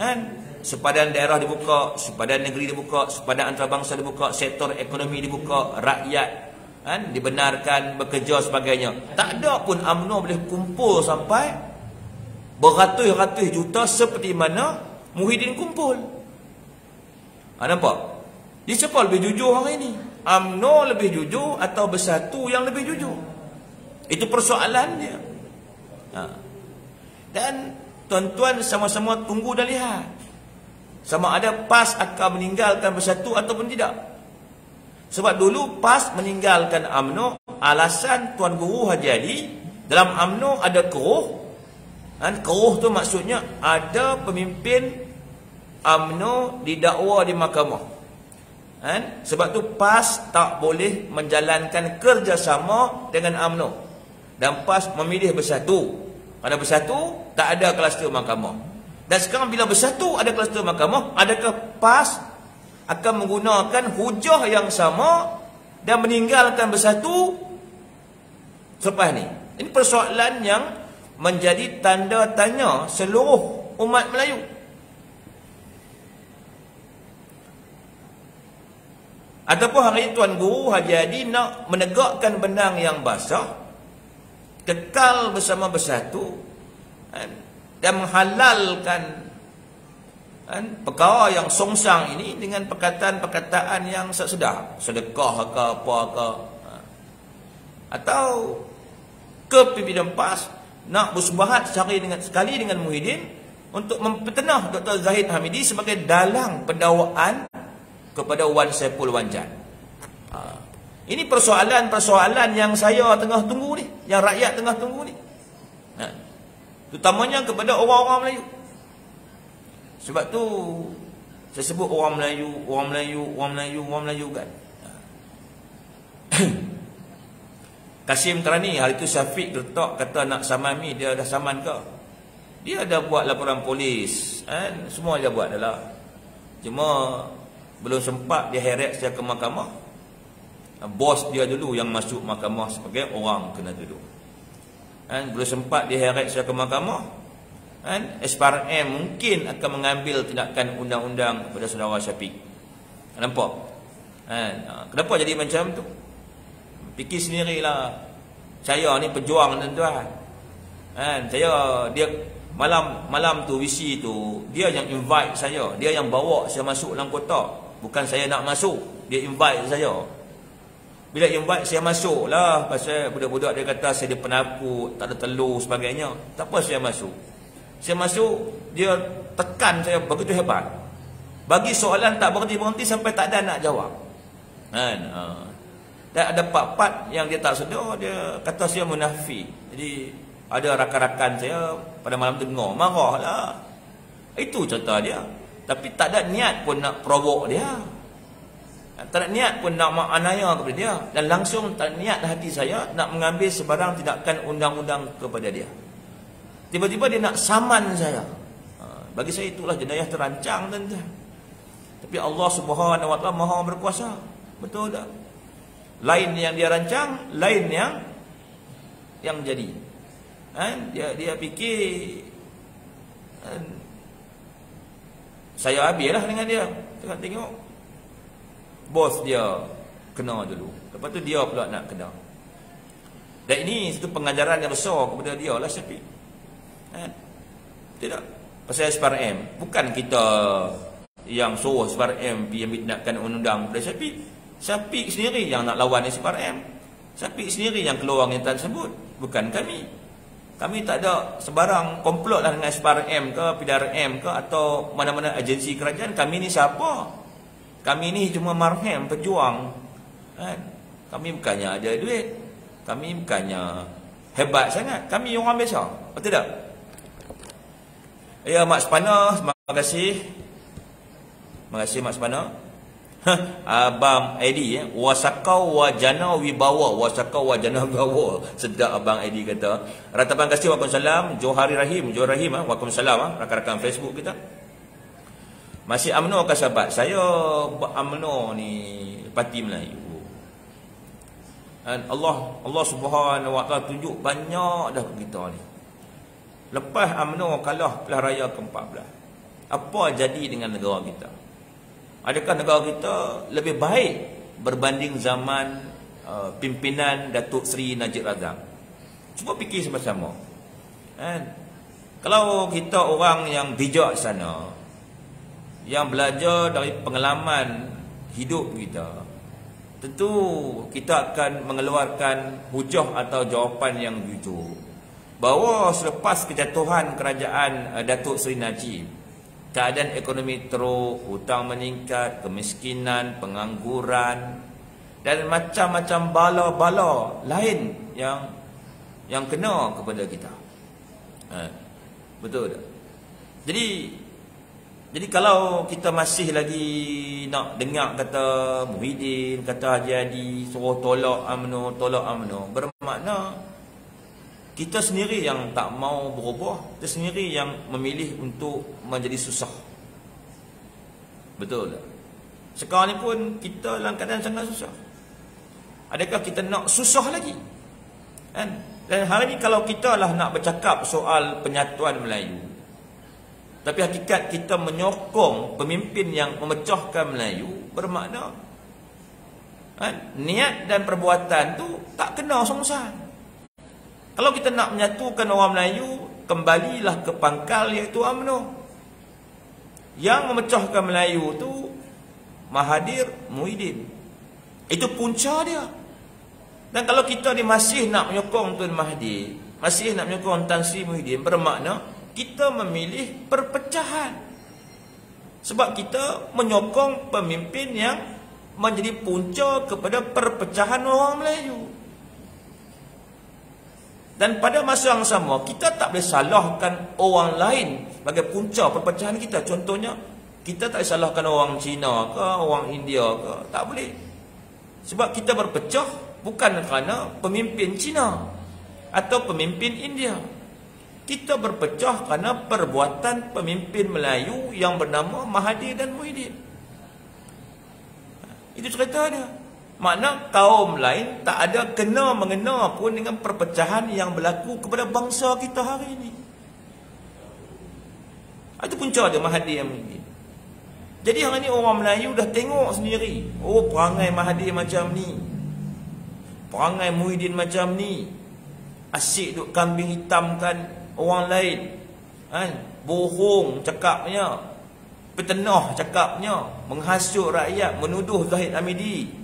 kan sepadan daerah dibuka, sepadan negeri dibuka, sepadan antarabangsa dibuka, sektor ekonomi dibuka, rakyat kan dibenarkan bekerja sebagainya. Tak ada pun UMNO boleh kumpul sampai beratus-ratus juta seperti mana Muhyiddin kumpul. Ha, nampak? Dia siapa lebih jujur hari ini? UMNO lebih jujur atau bersatu yang lebih jujur? Itu persoalan dia. Ha. Dan tuan-tuan sama-sama tunggu dan lihat. Sama ada PAS akan meninggalkan bersatu ataupun tidak. Sebab dulu PAS meninggalkan AMNO, alasan Tuan Guru Haji Ali, dalam AMNO ada keruh. Dan keruh tu maksudnya ada pemimpin AMNO didakwa di mahkamah. Kan? Sebab tu PAS tak boleh menjalankan kerjasama dengan AMNO. Dan PAS memilih bersatu. Pada bersatu, tak ada kluster mahkamah. Dan sekarang bila bersatu ada kluster mahkamah, adakah PAS akan menggunakan hujah yang sama dan meninggalkan bersatu selepas ni? Ini persoalan yang menjadi tanda tanya seluruh umat Melayu. Ataupun hari Tuan Guru Haji Adi nak menegakkan benang yang basah. Kekal bersama bersatu. Kan? Dan menghalalkan kan, perkara yang songsang ini dengan perkataan-perkataan yang sedap. Sedekah ke apa ke. Ha. Atau ke pimpinan PAS nak bersubahat sekali dengan, sekali dengan Muhyiddin untuk mempertenah Dr. Zahid Hamidi sebagai dalang pendakwaan kepada Wan Saiful Wanjan. Ha. Ini persoalan-persoalan yang saya tengah tunggu ni, yang rakyat tengah tunggu ni. Ha. Terutamanya kepada orang-orang Melayu. Sebab tu saya sebut orang Melayu, orang Melayu, orang Melayu, orang Melayu kan. Ha. Kasim Terani hari tu Syafiq letak kata nak saman ni dia dah saman ke? Dia dah buat laporan polis, kan? Semua dia buat dah lah. Cuma belum sempat dia heret secara ke mahkamah bos dia dulu yang masuk mahkamah sebagai orang kena duduk kan? Belum sempat dia heret secara ke mahkamah kan? SPRM mungkin akan mengambil tindakan undang-undang kepada saudara Syafiq. Nampak? Kan? Ha, kenapa jadi macam tu? Fikir sendirilah. Saya ni pejuang tuan-tuan. Kan? Saya dia malam malam tu visi tu dia yang invite saya. Dia yang bawa saya masuk dalam kotak. Bukan saya nak masuk. Dia invite saya. Bila invite saya masuk lah. Pasal budak-budak dia kata saya dia penakut. Tak ada telur sebagainya. Tak apa saya masuk. Saya masuk. Dia tekan saya begitu hebat. Bagi soalan tak berhenti-berhenti sampai tak ada nak jawab. Kan? Ha. Dan ada part-part yang dia tak sedar. Dia kata saya munafik. Jadi ada rakan-rakan saya pada malam dengar. Marah lah. Itu cerita dia. Tapi tak ada niat pun nak provoke dia. Tak ada niat pun nak menganiaya kepada dia. Dan langsung tak niat hati saya nak mengambil sebarang tindakan undang-undang kepada dia. Tiba-tiba dia nak saman saya. Ha, bagi saya itulah jenayah terancang tentu. Tapi Allah subhanahu wa ta'ala maha berkuasa. Betul tak? Lain yang dia rancang, lain yang yang jadi. Ha? Dia dia fikir ha? Saya habislah dengan dia. Tengok tengok. Bos dia kena dulu. Lepas tu dia pula nak kena. Dan ini satu pengajaran yang besar kepada dia lah Syafiq. Kan? Tidak. Pasal SPRM. Bukan kita yang suruh SPRM ambil tindakan undang-undang kepada Syafiq. Syafiq sendiri yang nak lawan SPRM. Syafiq sendiri yang keluar ngetan tersebut. Bukan kami. Kami tak ada sebarang komplot lah dengan SPRM ke, PDRM ke atau mana-mana agensi kerajaan. Kami ni siapa? Kami ni cuma marhem, pejuang. Kan? Kami bukannya ada duit. Kami bukannya hebat sangat. Kami orang biasa. Betul tak? Ya, Mak Sepana, terima kasih. Terima kasih, Mak Sepana. abang Edi eh wasakau wajana wibawa wasakau wajana wibawa sedap abang Edi kata ratapan kasih waalaikumsalam johari rahim johari rahim ah waalaikumsalam ah rakan-rakan Facebook kita masih amno ke sahabat saya amno ni parti Melayu dan Allah Allah Subhanahu wa taala tunjuk banyak dah kita ni lepas amno kalah pilihan raya ke-14 apa jadi dengan negara kita Adakah negara kita lebih baik berbanding zaman uh, pimpinan Datuk Seri Najib Razak? Cuba fikir sama-sama. Kan? Kalau kita orang yang bijak sana, yang belajar dari pengalaman hidup kita, tentu kita akan mengeluarkan hujah atau jawapan yang jujur. Bahawa selepas kejatuhan kerajaan uh, Datuk Seri Najib, keadaan ekonomi teruk, hutang meningkat, kemiskinan, pengangguran dan macam-macam bala-bala lain yang yang kena kepada kita. Ha, betul tak? Jadi jadi kalau kita masih lagi nak dengar kata Muhyiddin, kata Haji Adi, suruh tolak UMNO, tolak UMNO, bermakna kita sendiri yang tak mau berubah kita sendiri yang memilih untuk menjadi susah. Betul tak? Sekarang ni pun kita dalam keadaan sangat susah. Adakah kita nak susah lagi? Kan? Dan hari ni kalau kita lah nak bercakap soal penyatuan Melayu tapi hakikat kita menyokong pemimpin yang memecahkan Melayu bermakna Ha? Niat dan perbuatan tu tak kena songsan. Kalau kita nak menyatukan orang Melayu, kembalilah ke pangkal iaitu UMNO. Yang memecahkan Melayu tu Mahathir Muhyiddin. Itu punca dia. Dan kalau kita ni masih nak menyokong Tuan Mahathir, masih nak menyokong Tan Sri Muhyiddin, bermakna kita memilih perpecahan. Sebab kita menyokong pemimpin yang menjadi punca kepada perpecahan orang Melayu. Dan pada masa yang sama, kita tak boleh salahkan orang lain sebagai punca perpecahan kita. Contohnya, kita tak boleh salahkan orang Cina ke, orang India ke. Tak boleh. Sebab kita berpecah bukan kerana pemimpin Cina atau pemimpin India. Kita berpecah kerana perbuatan pemimpin Melayu yang bernama Mahathir dan Muhyiddin. Itu cerita dia. Makna kaum lain tak ada kena mengena pun dengan perpecahan yang berlaku kepada bangsa kita hari ini. Itu punca dia Mahathir yang ini. Jadi hari ini orang Melayu dah tengok sendiri. Oh perangai Mahathir macam ni. Perangai Muhyiddin macam ni. Asyik duk kambing hitamkan orang lain. Kan? Bohong cakapnya. Petenah cakapnya. Menghasut rakyat. Menuduh Zahid Hamidi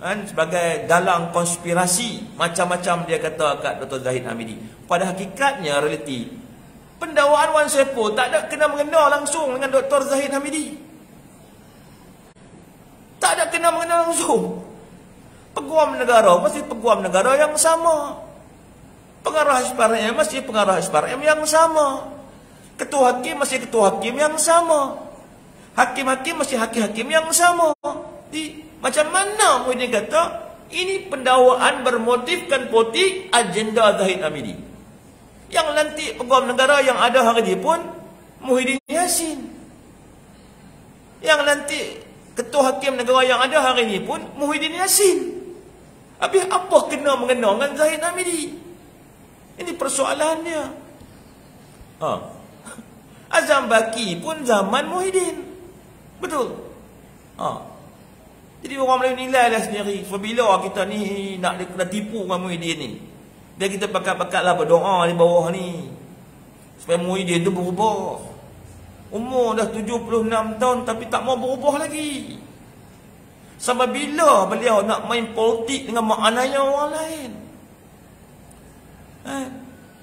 kan, sebagai dalang konspirasi macam-macam dia kata kat Dr. Zahid Hamidi pada hakikatnya realiti pendakwaan Wan Sepo tak ada kena mengena langsung dengan Dr. Zahid Hamidi tak ada kena mengena langsung peguam negara mesti peguam negara yang sama pengarah SPRM mesti pengarah SPRM yang sama ketua hakim mesti ketua hakim yang sama hakim-hakim mesti hakim-hakim yang sama di macam mana Muhyiddin kata ini pendakwaan bermotifkan politik agenda Zahid Amidi. Yang nanti peguam negara yang ada hari ini pun Muhyiddin Yassin. Yang nanti ketua hakim negara yang ada hari ini pun Muhyiddin Yassin. Habis apa kena mengenal dengan Zahid Amidi? Ini persoalannya. Ha. Azam Baki pun zaman Muhyiddin. Betul. Ha. Jadi orang Melayu nilai lah sendiri. Apabila kita ni nak kena tipu dengan Muhyiddin ni. Biar kita pakat-pakat lah berdoa di bawah ni. Supaya Muhyiddin tu berubah. Umur dah 76 tahun tapi tak mau berubah lagi. Sampai bila beliau nak main politik dengan maknanya orang lain? Eh?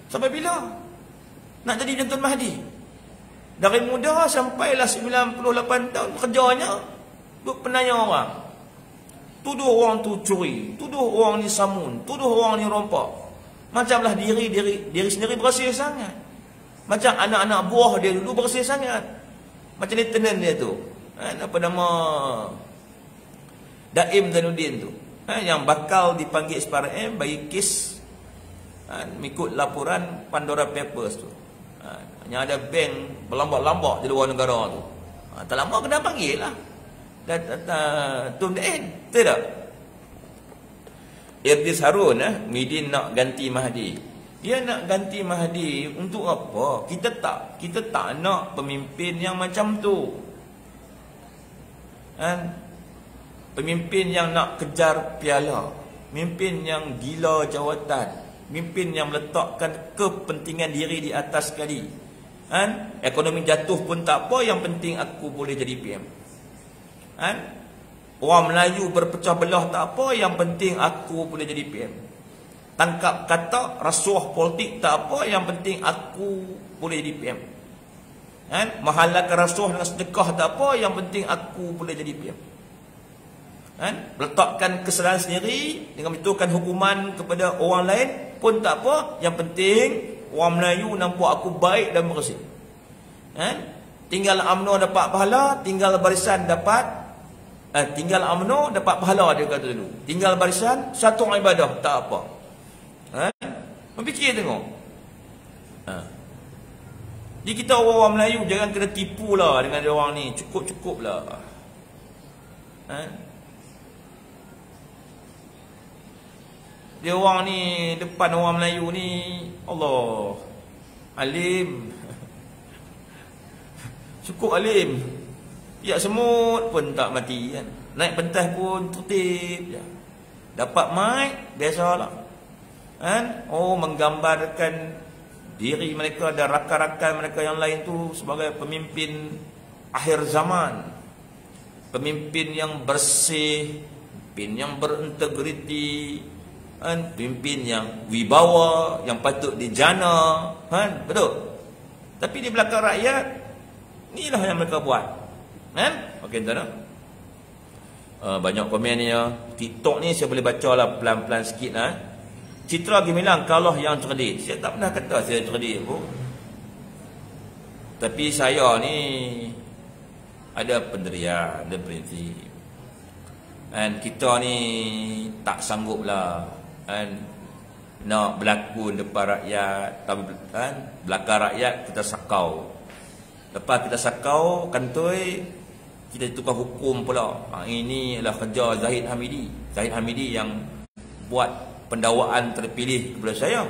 Sampai bila? Nak jadi Tuan Mahdi? Dari muda sampailah 98 tahun kerjanya. Duk penanya orang. Tuduh orang tu curi, tuduh orang ni samun, tuduh orang ni rompak. Macamlah diri diri diri sendiri bersih sangat. Macam anak-anak buah dia dulu bersih sangat. Macam ni tenen dia tu. Ha, apa nama Daim Zainuddin tu. Ha, yang bakal dipanggil SPRM bagi kes ha, mengikut laporan Pandora Papers tu. Ha, yang ada bank berlambak-lambak di luar negara tu. Ha, tak lama kena panggil lah. Dan Tun Dain tidak Irdis Harun eh, Midin nak ganti Mahdi. Dia nak ganti Mahdi untuk apa? Kita tak kita tak nak pemimpin yang macam tu. Kan? Pemimpin yang nak kejar piala. Pemimpin yang gila jawatan pemimpin yang meletakkan kepentingan diri di atas sekali kan ekonomi jatuh pun tak apa yang penting aku boleh jadi PM kan? Orang Melayu berpecah belah tak apa Yang penting aku boleh jadi PM Tangkap kata rasuah politik tak apa Yang penting aku boleh jadi PM kan? Mahalakan rasuah dengan sedekah tak apa Yang penting aku boleh jadi PM kan? Letakkan kesalahan sendiri Dengan menentukan hukuman kepada orang lain Pun tak apa Yang penting Orang Melayu nampak aku baik dan bersih kan? Tinggal UMNO dapat pahala Tinggal barisan dapat eh, tinggal amno dapat pahala dia kata dulu tinggal barisan satu ibadah tak apa eh? berfikir tengok eh. jadi kita orang-orang Melayu jangan kena tipu lah dengan orang ni cukup-cukup lah eh? Dia orang ni depan orang Melayu ni Allah. Alim. Cukup alim. Ya semut pun tak mati kan. Naik pentas pun tertib je. dapat mic biasalah. Kan? Oh menggambarkan diri mereka dan rakan-rakan mereka yang lain tu sebagai pemimpin akhir zaman. Pemimpin yang bersih pemimpin yang berintegriti kan pemimpin yang wibawa yang patut dijana kan betul tapi di belakang rakyat inilah yang mereka buat kan okey tuan uh, banyak komen ni ya. TikTok ni saya boleh baca lah pelan-pelan sikit lah. Citra Gemilang kalau yang cerdik. Saya tak pernah kata saya cerdik pun. Tapi saya ni ada pendirian, ada prinsip. Dan kita ni tak sanggup lah. Dan nak berlakon depan rakyat. Kan? Belakang rakyat kita sakau. Lepas kita sakau, kantoi, kita tukar hukum pula. Ha, ini adalah kerja Zahid Hamidi. Zahid Hamidi yang buat pendakwaan terpilih kepada saya.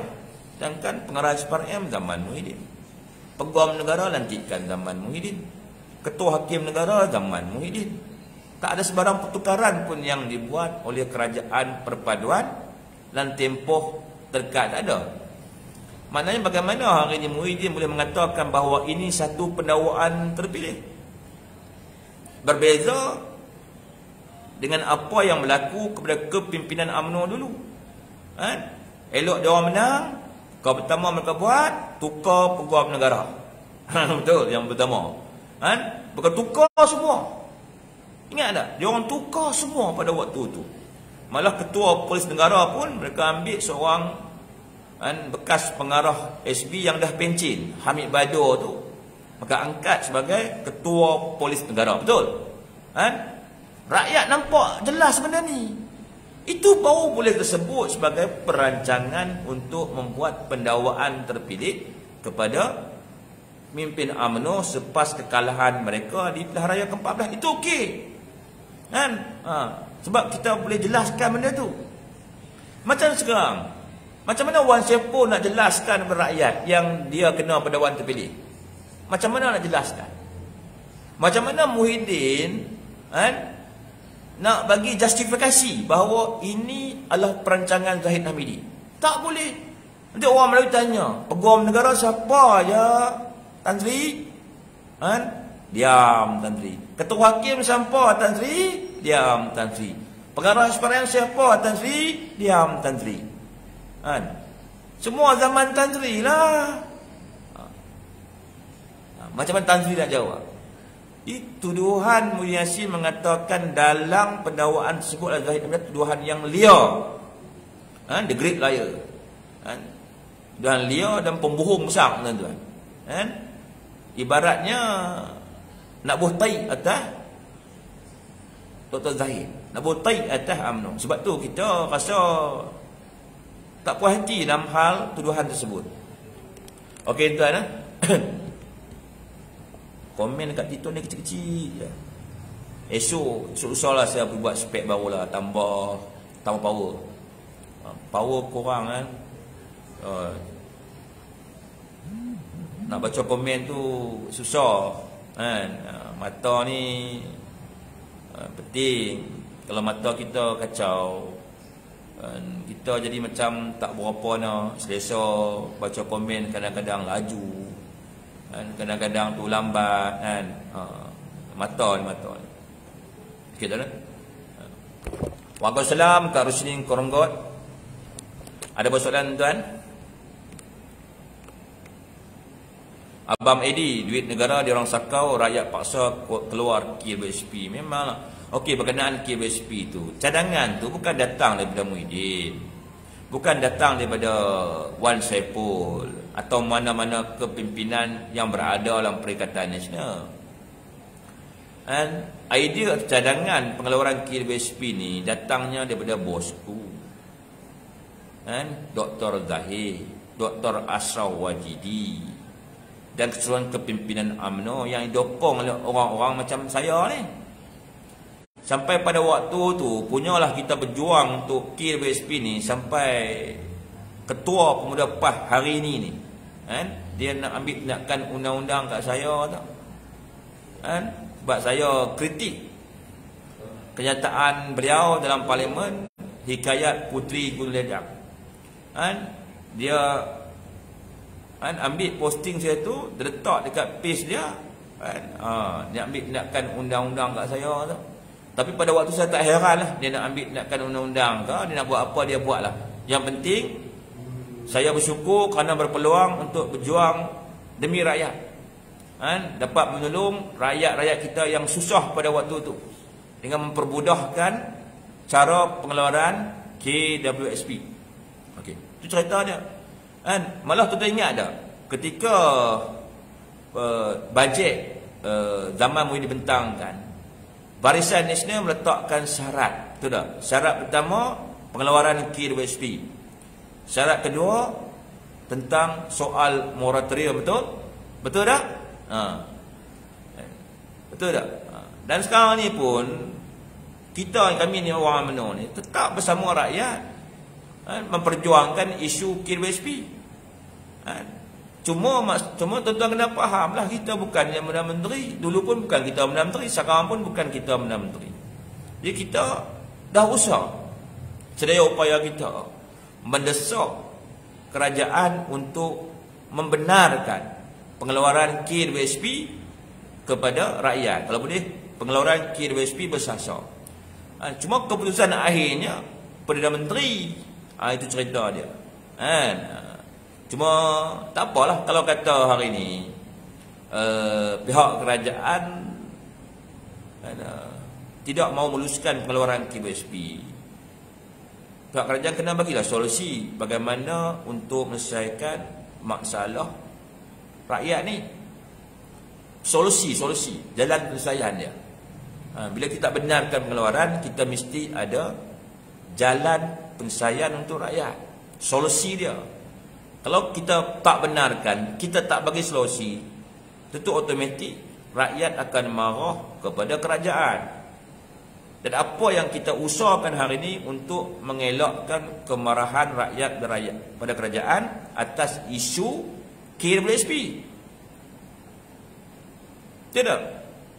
Sedangkan pengarah SPRM zaman Muhyiddin. Peguam negara lantikan zaman Muhyiddin. Ketua Hakim Negara zaman Muhyiddin. Tak ada sebarang pertukaran pun yang dibuat oleh kerajaan perpaduan dan tempoh terdekat tak ada. Maknanya bagaimana hari ini Muhyiddin boleh mengatakan bahawa ini satu pendakwaan terpilih? berbeza dengan apa yang berlaku kepada kepimpinan UMNO dulu. Ha? Elok dia orang menang, kau pertama mereka buat tukar peguam negara. Betul yang pertama. Ha? Mereka tukar semua. Ingat tak? Dia orang tukar semua pada waktu itu. Malah ketua polis negara pun mereka ambil seorang kan, bekas pengarah SB yang dah pencin, Hamid Badur tu. Maka angkat sebagai ketua polis negara betul? Kan? Rakyat nampak jelas benda ni. Itu baru boleh disebut sebagai perancangan untuk membuat pendakwaan terpilih kepada mimpin UMNO selepas kekalahan mereka di pilihan raya ke-14. Itu okey. Kan? Ha. Sebab kita boleh jelaskan benda tu macam sekarang macam mana Wan Sepo nak jelaskan kepada rakyat yang dia kena pendakwaan terpilih macam mana nak jelaskan? Macam mana Muhyiddin kan, nak bagi justifikasi bahawa ini adalah perancangan Zahid Hamidi? Tak boleh. Nanti orang Melayu tanya, peguam negara siapa ya? Tan Sri? Kan? Diam Tan Sri. Ketua Hakim siapa Tan Sri? Diam Tan Sri. Pengarah SPRM siapa Tan Sri? Diam Tan Sri. Kan? Semua zaman Tan Sri lah. Macam mana Tan Sri nak jawab? Itu tuduhan Muhyiddin mengatakan dalam pendakwaan tersebut adalah Zahid Amin tuduhan yang liar. Ha? The great liar. Ha? Tuduhan liar dan pembohong besar tuan-tuan. Ha? Ibaratnya nak buh tai atas Dr. Zahid. Nak buh tai atas UMNO. Sebab tu kita rasa tak puas hati dalam hal tuduhan tersebut. Okey tuan-tuan. Ha? Komen dekat TikTok ni kecil-kecil je. Esok, esok lah saya buat spek baru lah. Tambah, tambah power. Ha, power kurang kan. Uh, nak baca komen tu susah. Kan? Uh, mata ni uh, penting. Kalau mata kita kacau. Uh, kita jadi macam tak berapa nak selesa baca komen kadang-kadang laju kan kadang-kadang tu lambat kan ha mata ni mata ni okey tuan ha. Waalaikumsalam Kak Rusni Koronggot Ada persoalan tuan? Abang Edi Duit negara dia orang sakau Rakyat paksa keluar KBSP Memanglah Okey berkenaan KBSP tu Cadangan tu bukan datang daripada Muhyiddin bukan datang daripada Wan Saipul atau mana-mana kepimpinan yang berada dalam Perikatan Nasional. Dan idea cadangan pengeluaran KBSP ni datangnya daripada bosku. Dan Dr. Zahir, Dr. Asraw Wajidi dan keseluruhan kepimpinan UMNO yang didokong oleh orang-orang macam saya ni. Sampai pada waktu tu punyalah kita berjuang untuk BSP ni sampai ketua pemuda PAH hari ini ni. Kan? Dia nak ambil tindakan undang-undang kat saya tak? Kan? Sebab saya kritik kenyataan beliau dalam parlimen Hikayat Putri Gunung kan dia kan ambil posting saya tu letak dekat page dia kan ha, dia ambil tindakan undang-undang kat saya tu. Tapi pada waktu saya tak heran lah dia nak ambil tindakan undang-undang ke dia nak buat apa dia buat lah. Yang penting saya bersyukur kerana berpeluang untuk berjuang demi rakyat. Kan dapat menolong rakyat-rakyat kita yang susah pada waktu tu. Dengan mempermudahkan cara pengeluaran KWSP itu cerita dia. Kan? Malah tuan ingat tak? Ketika uh, bajet uh, zaman mula dibentangkan, Barisan Nasional meletakkan syarat. Betul tak? Syarat pertama, pengeluaran KWSP. Syarat kedua, tentang soal moratorium. Betul? Betul tak? Ha. Betul tak? Ha. Dan sekarang ni pun, kita kami ni orang menur ni, tetap bersama rakyat ha, memperjuangkan isu KWSP. Ha, cuma cuma tuan-tuan kena fahamlah kita bukan yang Perdana Menteri. Dulu pun bukan kita Perdana Menteri, sekarang pun bukan kita Perdana Menteri. Jadi kita dah usah sedaya upaya kita mendesak kerajaan untuk membenarkan pengeluaran KWSP kepada rakyat. Kalau boleh pengeluaran KWSP bersasar. Ha, cuma keputusan akhirnya Perdana Menteri Ha, itu cerita dia. Kan? Cuma tak apalah kalau kata hari ni uh, pihak kerajaan uh, tidak mau meluluskan pengeluaran KBSP. Pihak kerajaan kena bagilah solusi bagaimana untuk menyelesaikan masalah rakyat ni. Solusi, solusi, jalan penyelesaian dia. Ha, bila kita benarkan pengeluaran, kita mesti ada jalan penyelesaian untuk rakyat. Solusi dia. Kalau kita tak benarkan, kita tak bagi solusi, tentu otomatik rakyat akan marah kepada kerajaan. Dan apa yang kita usahakan hari ini untuk mengelakkan kemarahan rakyat pada kerajaan atas isu KWSP. Tidak.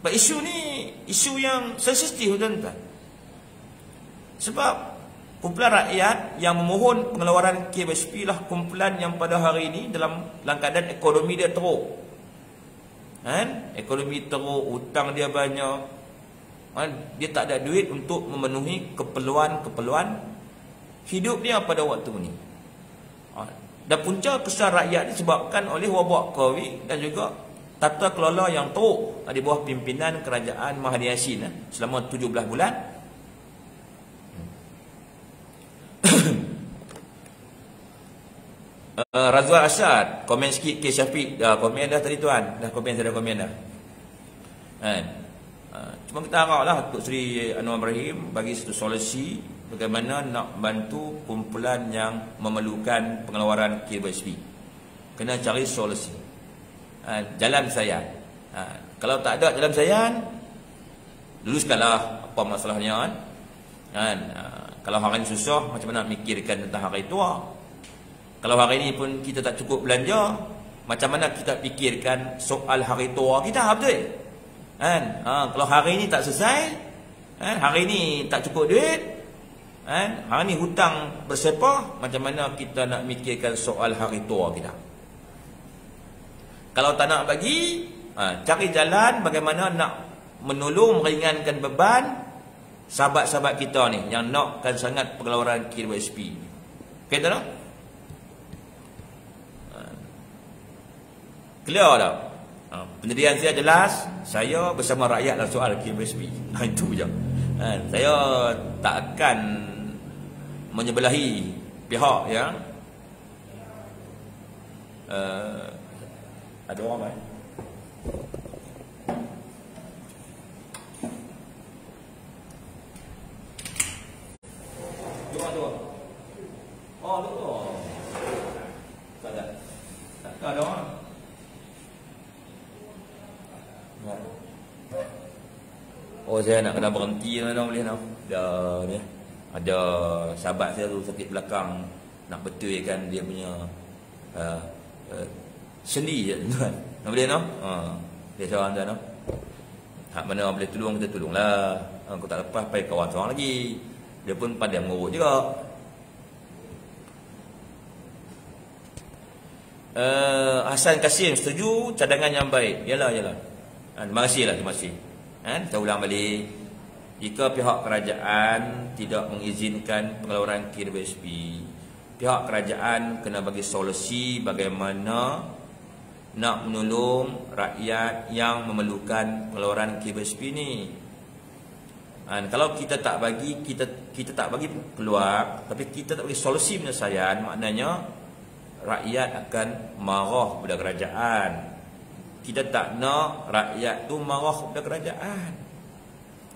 Isu ni isu yang sensitif tuan-tuan. Sebab Kumpulan rakyat yang memohon pengeluaran KWSP lah kumpulan yang pada hari ini dalam keadaan ekonomi dia teruk. Kan? Ekonomi teruk, hutang dia banyak. Kan? Dia tak ada duit untuk memenuhi keperluan-keperluan hidup dia pada waktu ini. Ha? Dan punca kesal rakyat disebabkan oleh wabak COVID dan juga tata kelola yang teruk di bawah pimpinan kerajaan Mahathir Yassin eh, selama 17 bulan Uh, Razwan Asyad Komen sikit ke Syafiq. Dah komen dah tadi tuan. Dah komen saya dah komen dah. Kan? Uh, cuma kita harap lah Seri Anwar Ibrahim Bagi satu solusi Bagaimana nak bantu Kumpulan yang memerlukan Pengeluaran KBSP Kena cari solusi. Uh, Jalan saya Kalau tak ada jalan saya Luluskanlah Apa masalahnya kan, Kalau hari ini susah Macam mana mikirkan tentang hari tua kalau hari ini pun kita tak cukup belanja, macam mana kita fikirkan soal hari tua kita, betul? Kan? Ha, kalau hari ini tak selesai, kan? hari ini tak cukup duit, kan? hari ini hutang bersepah, macam mana kita nak mikirkan soal hari tua kita? Kalau tak nak bagi, ha, cari jalan bagaimana nak menolong, meringankan beban sahabat-sahabat kita ni yang nakkan sangat pengeluaran KWSP. Okay, tak? Clear tak? Ha, pendirian saya jelas Saya bersama rakyat dalam soal KBSP ha, Itu je. Ha, Saya tak akan Menyebelahi Pihak yang uh, Ada orang main Oh, betul. Tak ada. Tak ada orang. Oh saya nak kena berhenti mana boleh nak. Dah ni. Ada sahabat saya tu sakit belakang nak betulkan dia punya uh, uh, sendi je tuan. Nak boleh noh? Ha. Dia seorang tuan Hak mana boleh tolong kita tolonglah. Aku tak lepas pai kawan seorang lagi. dia pun pandai mengurut juga uh, Hasan Kasim setuju cadangan yang baik yalah yalah ha, terima kasih lah terima kasih ha, kita ulang balik. Jika pihak kerajaan tidak mengizinkan pengeluaran KWSP pihak kerajaan kena bagi solusi bagaimana nak menolong rakyat yang memerlukan pengeluaran KWSP ni. Dan kalau kita tak bagi kita kita tak bagi keluar tapi kita tak bagi solusi penyelesaian maknanya rakyat akan marah kepada kerajaan. Kita tak nak rakyat tu marah kepada kerajaan.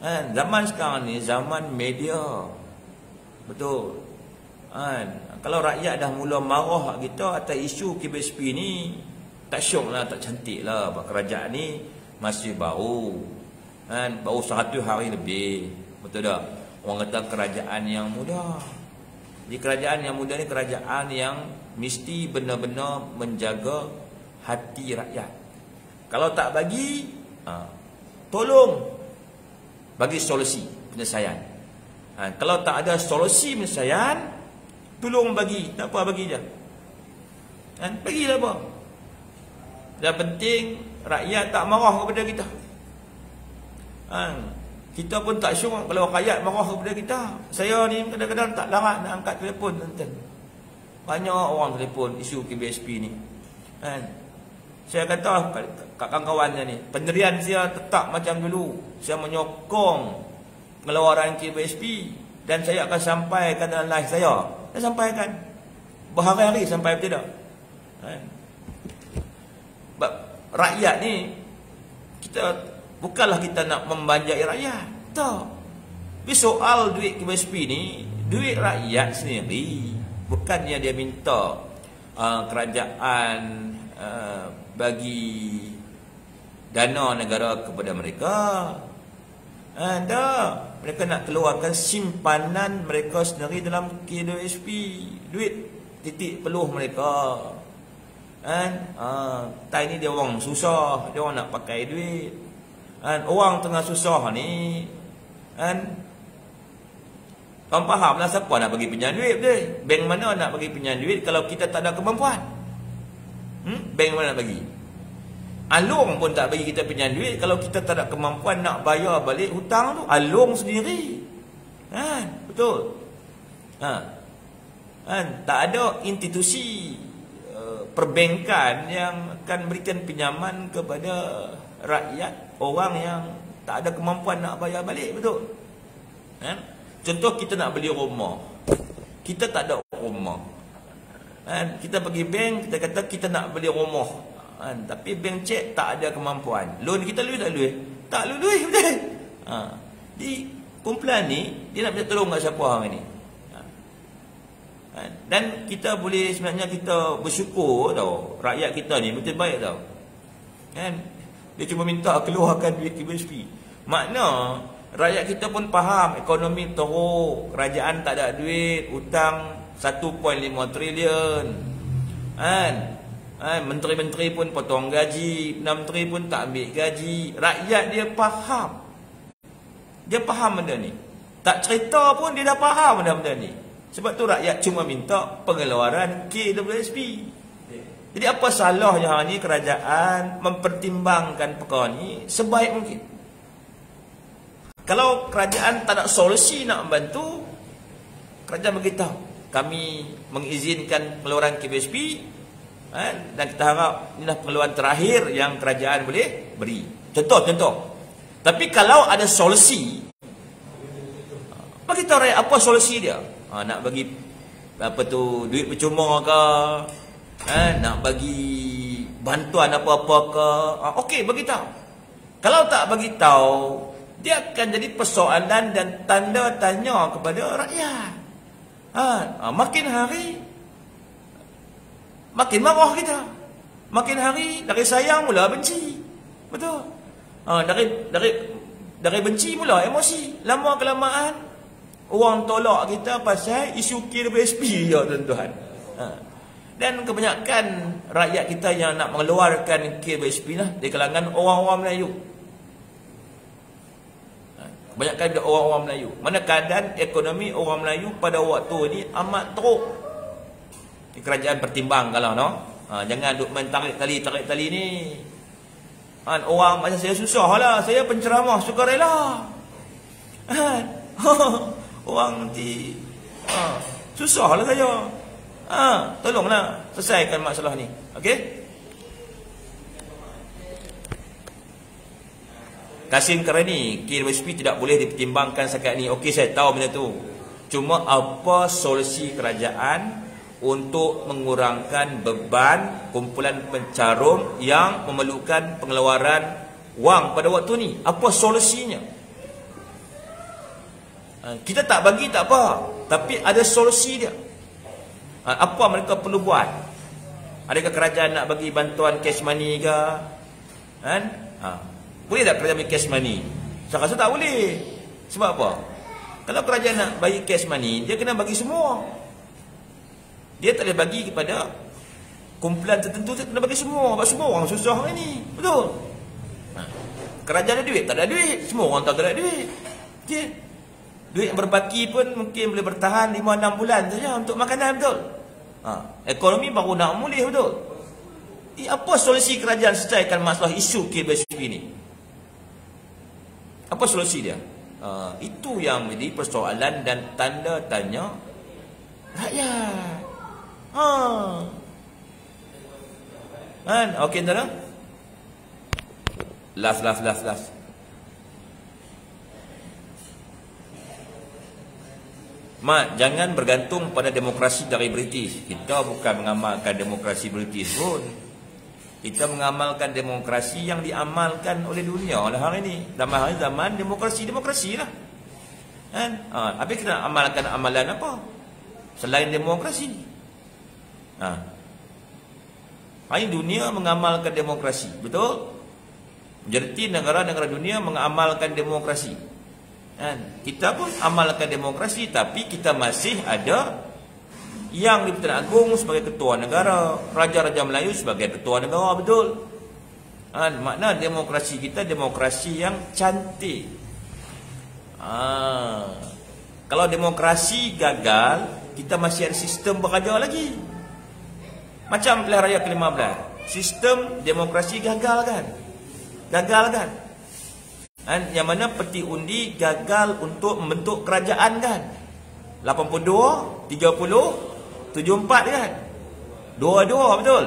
Kan? Zaman sekarang ni zaman media. Betul. Kan? Kalau rakyat dah mula marah kita atas isu KBSP ni, tak syok lah, tak cantik lah. Kerajaan ni masih baru. Kan? Baru satu hari lebih. Betul tak? Orang kata kerajaan yang mudah. Di kerajaan yang muda ni kerajaan yang mesti benar-benar menjaga hati rakyat. Kalau tak bagi, ha, tolong bagi solusi penyelesaian. Ha, kalau tak ada solusi penyelesaian, tolong bagi. Tak apa bagi je. Ha, bagilah apa. Yang penting rakyat tak marah kepada kita. Ha, kita pun tak syok kalau rakyat marah kepada kita. Saya ni kadang-kadang tak larat nak angkat telefon tuan Banyak orang telefon isu KBSP ni. Kan? Saya kata kat kawan-kawannya ni, pendirian saya tetap macam dulu. Saya menyokong pengeluaran KBSP dan saya akan sampaikan dalam live saya. Saya sampaikan berhari-hari sampai tidak. Kan? Rakyat ni kita Bukanlah kita nak membanjai rakyat. Tak. Tapi soal duit KBSP ni, duit rakyat sendiri. Bukannya dia minta uh, kerajaan uh, bagi dana negara kepada mereka. Ada. Uh, mereka nak keluarkan simpanan mereka sendiri dalam KWSP. Duit titik peluh mereka. Kan? Uh, time ni dia orang susah. Dia orang nak pakai duit kan orang tengah susah ni kan kau faham lah siapa nak bagi pinjam duit betul bank mana nak bagi pinjam duit kalau kita tak ada kemampuan hmm? bank mana nak bagi? Alung pun tak bagi kita pinjam duit. Kalau kita tak ada kemampuan nak bayar balik hutang tu alung sendiri. Kan? Betul? Ha. Kan? Tak ada institusi uh, perbankan yang akan berikan pinjaman kepada rakyat orang yang tak ada kemampuan nak bayar balik. Betul? Kan? Contoh kita nak beli rumah. Kita tak ada rumah kan? Kita pergi bank kita kata kita nak beli rumah. Kan? Tapi bank cek tak ada kemampuan. Loan kita lu tak lu tak lu betul? Ha. Di kumpulan ni dia nak minta tolong kat siapa hari ni? Ha. Kan? dan kita boleh sebenarnya kita bersyukur tau. Rakyat kita ni betul baik tau. Kan? Dia cuma minta keluarkan duit KBSP. Makna rakyat kita pun faham ekonomi teruk, kerajaan tak ada duit, hutang 1.5 trilion. Kan? Kan menteri-menteri pun potong gaji, menteri pun tak ambil gaji. Rakyat dia faham. Dia faham benda ni. Tak cerita pun dia dah faham benda-benda ni. Sebab tu rakyat cuma minta pengeluaran KWSP. Jadi apa salahnya hari ini kerajaan mempertimbangkan perkara ini sebaik mungkin. Kalau kerajaan tak ada solusi nak membantu, kerajaan beritahu kami mengizinkan pengeluaran KBSP eh, dan kita harap inilah pengeluaran terakhir yang kerajaan boleh beri. Contoh-contoh. Tapi kalau ada solusi, bagi tahu rakyat apa solusi dia? Ha, nak bagi apa tu duit percuma ke? eh, nak bagi bantuan apa-apa ke ah, okey bagi tahu kalau tak bagi tahu dia akan jadi persoalan dan tanda tanya kepada rakyat ha, ha, makin hari makin marah kita. Makin hari dari sayang mula benci. Betul? Ha, dari dari dari benci mula emosi. Lama kelamaan orang tolak kita pasal isu KWSP ya tuan-tuan. Ha. Dan kebanyakan rakyat kita yang nak mengeluarkan KBSP lah di kalangan orang-orang Melayu. Ha, Kebanyakan dia orang-orang Melayu. Mana keadaan ekonomi orang Melayu pada waktu ni amat teruk. Kerajaan pertimbang kalau no. Ha, jangan duk main tarik tali tarik tali ni. Han, orang macam saya susah lah. Saya penceramah suka rela. Han, orang nanti ha, susah lah saya. Ha, tolonglah selesaikan masalah ni. Okey? Kasim Kerani KWSP tidak boleh dipertimbangkan sekat ni. Okey saya tahu benda tu. Cuma apa solusi kerajaan Untuk mengurangkan beban Kumpulan pencarum Yang memerlukan pengeluaran Wang pada waktu ni? Apa solusinya? Ha, Kita tak bagi tak apa. Tapi ada solusi dia. Ha, Apa mereka perlu buat? Adakah kerajaan nak bagi bantuan cash money ke? Kan? Ha. Boleh tak kerajaan bagi cash money? Saya rasa tak boleh. Sebab apa? Kalau kerajaan nak bagi cash money, dia kena bagi semua. Dia tak boleh bagi kepada kumpulan tertentu, dia kena bagi semua. Sebab semua orang susah hari ni. Betul? Ha. Kerajaan ada duit? Tak ada duit. Semua orang tak ada duit. Okay. Duit yang berbaki pun mungkin boleh bertahan 5-6 bulan saja untuk makanan, betul? Ha. Ekonomi baru nak mulih, betul? Eh, apa solusi kerajaan selesaikan masalah isu KBSP ni? Apa solusi dia? Uh, itu yang menjadi persoalan dan tanda tanya rakyat. Ha. Kan? Okey tuan Last, last, last, last. Mak, jangan bergantung pada demokrasi dari British. Kita bukan mengamalkan demokrasi British pun. Kita mengamalkan demokrasi yang diamalkan oleh dunia oleh hari ini. Dalam hari zaman demokrasi demokrasi lah. Kan? Ha, tapi kita amalkan amalan apa? Selain demokrasi. Ha. Hari dunia mengamalkan demokrasi, betul? Jadi negara-negara dunia mengamalkan demokrasi. Kan? Kita pun amalkan demokrasi tapi kita masih ada yang di Pertuan Agong sebagai ketua negara, Raja-Raja Melayu sebagai ketua negara, betul? Ha, makna demokrasi kita demokrasi yang cantik. Ha, kalau demokrasi gagal, kita masih ada sistem beraja lagi. Macam pilihan raya ke-15. Sistem demokrasi gagal kan? Gagal kan? Dan yang mana peti undi gagal untuk membentuk kerajaan kan? 82, 30, Tujuh empat kan? Dua-dua betul?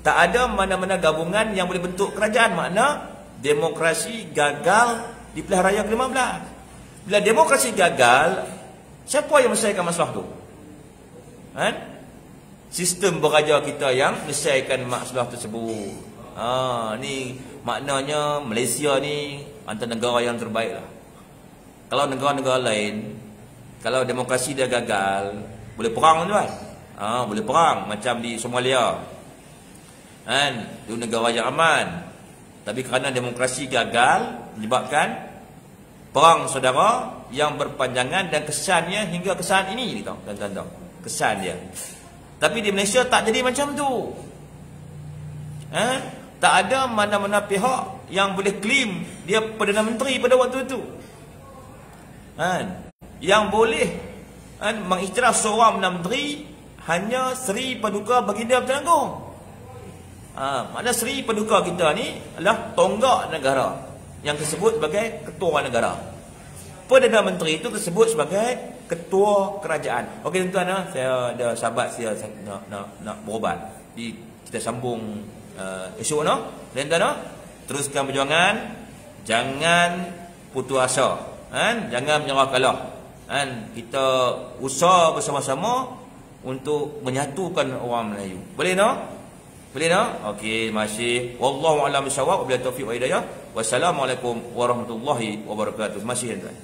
Tak ada mana-mana gabungan Yang boleh bentuk kerajaan. Makna Demokrasi gagal Di pilihan raya ke-15 Bila demokrasi gagal Siapa yang menyelesaikan masalah tu? Kan? Sistem beraja kita yang Menyelesaikan masalah tersebut. Ha, Ni Maknanya Malaysia ni Antara negara yang terbaik lah Kalau negara-negara lain Kalau demokrasi dia gagal boleh perang tuan ha, boleh perang macam di Somalia. Kan? Itu negara yang aman. Tapi kerana demokrasi gagal menyebabkan perang saudara yang berpanjangan dan kesannya hingga kesan ini kita tuan-tuan kesan dia. Tapi di Malaysia tak jadi macam tu. Ha? tak ada mana-mana pihak yang boleh claim dia Perdana Menteri pada waktu itu kan? Yang boleh mengiktiraf seorang menteri hanya Seri Paduka Baginda Pertuan Agong. Ha, makna Seri Paduka kita ni adalah tonggak negara yang disebut sebagai ketua negara. Perdana Menteri itu disebut sebagai ketua kerajaan. Okey tuan-tuan, ha? saya ada sahabat saya nak nak nak berubat. Di kita sambung uh, esok no. Dan tuan, ha? teruskan perjuangan. Jangan putus asa. Kan? Jangan menyerah kalah kan kita usaha bersama-sama untuk menyatukan orang Melayu. Boleh no? Boleh no? Okey, masih wallahu a'lam bissawab. Wabillahi taufiq wa hidayah. Wassalamualaikum warahmatullahi wabarakatuh. Masih tuan.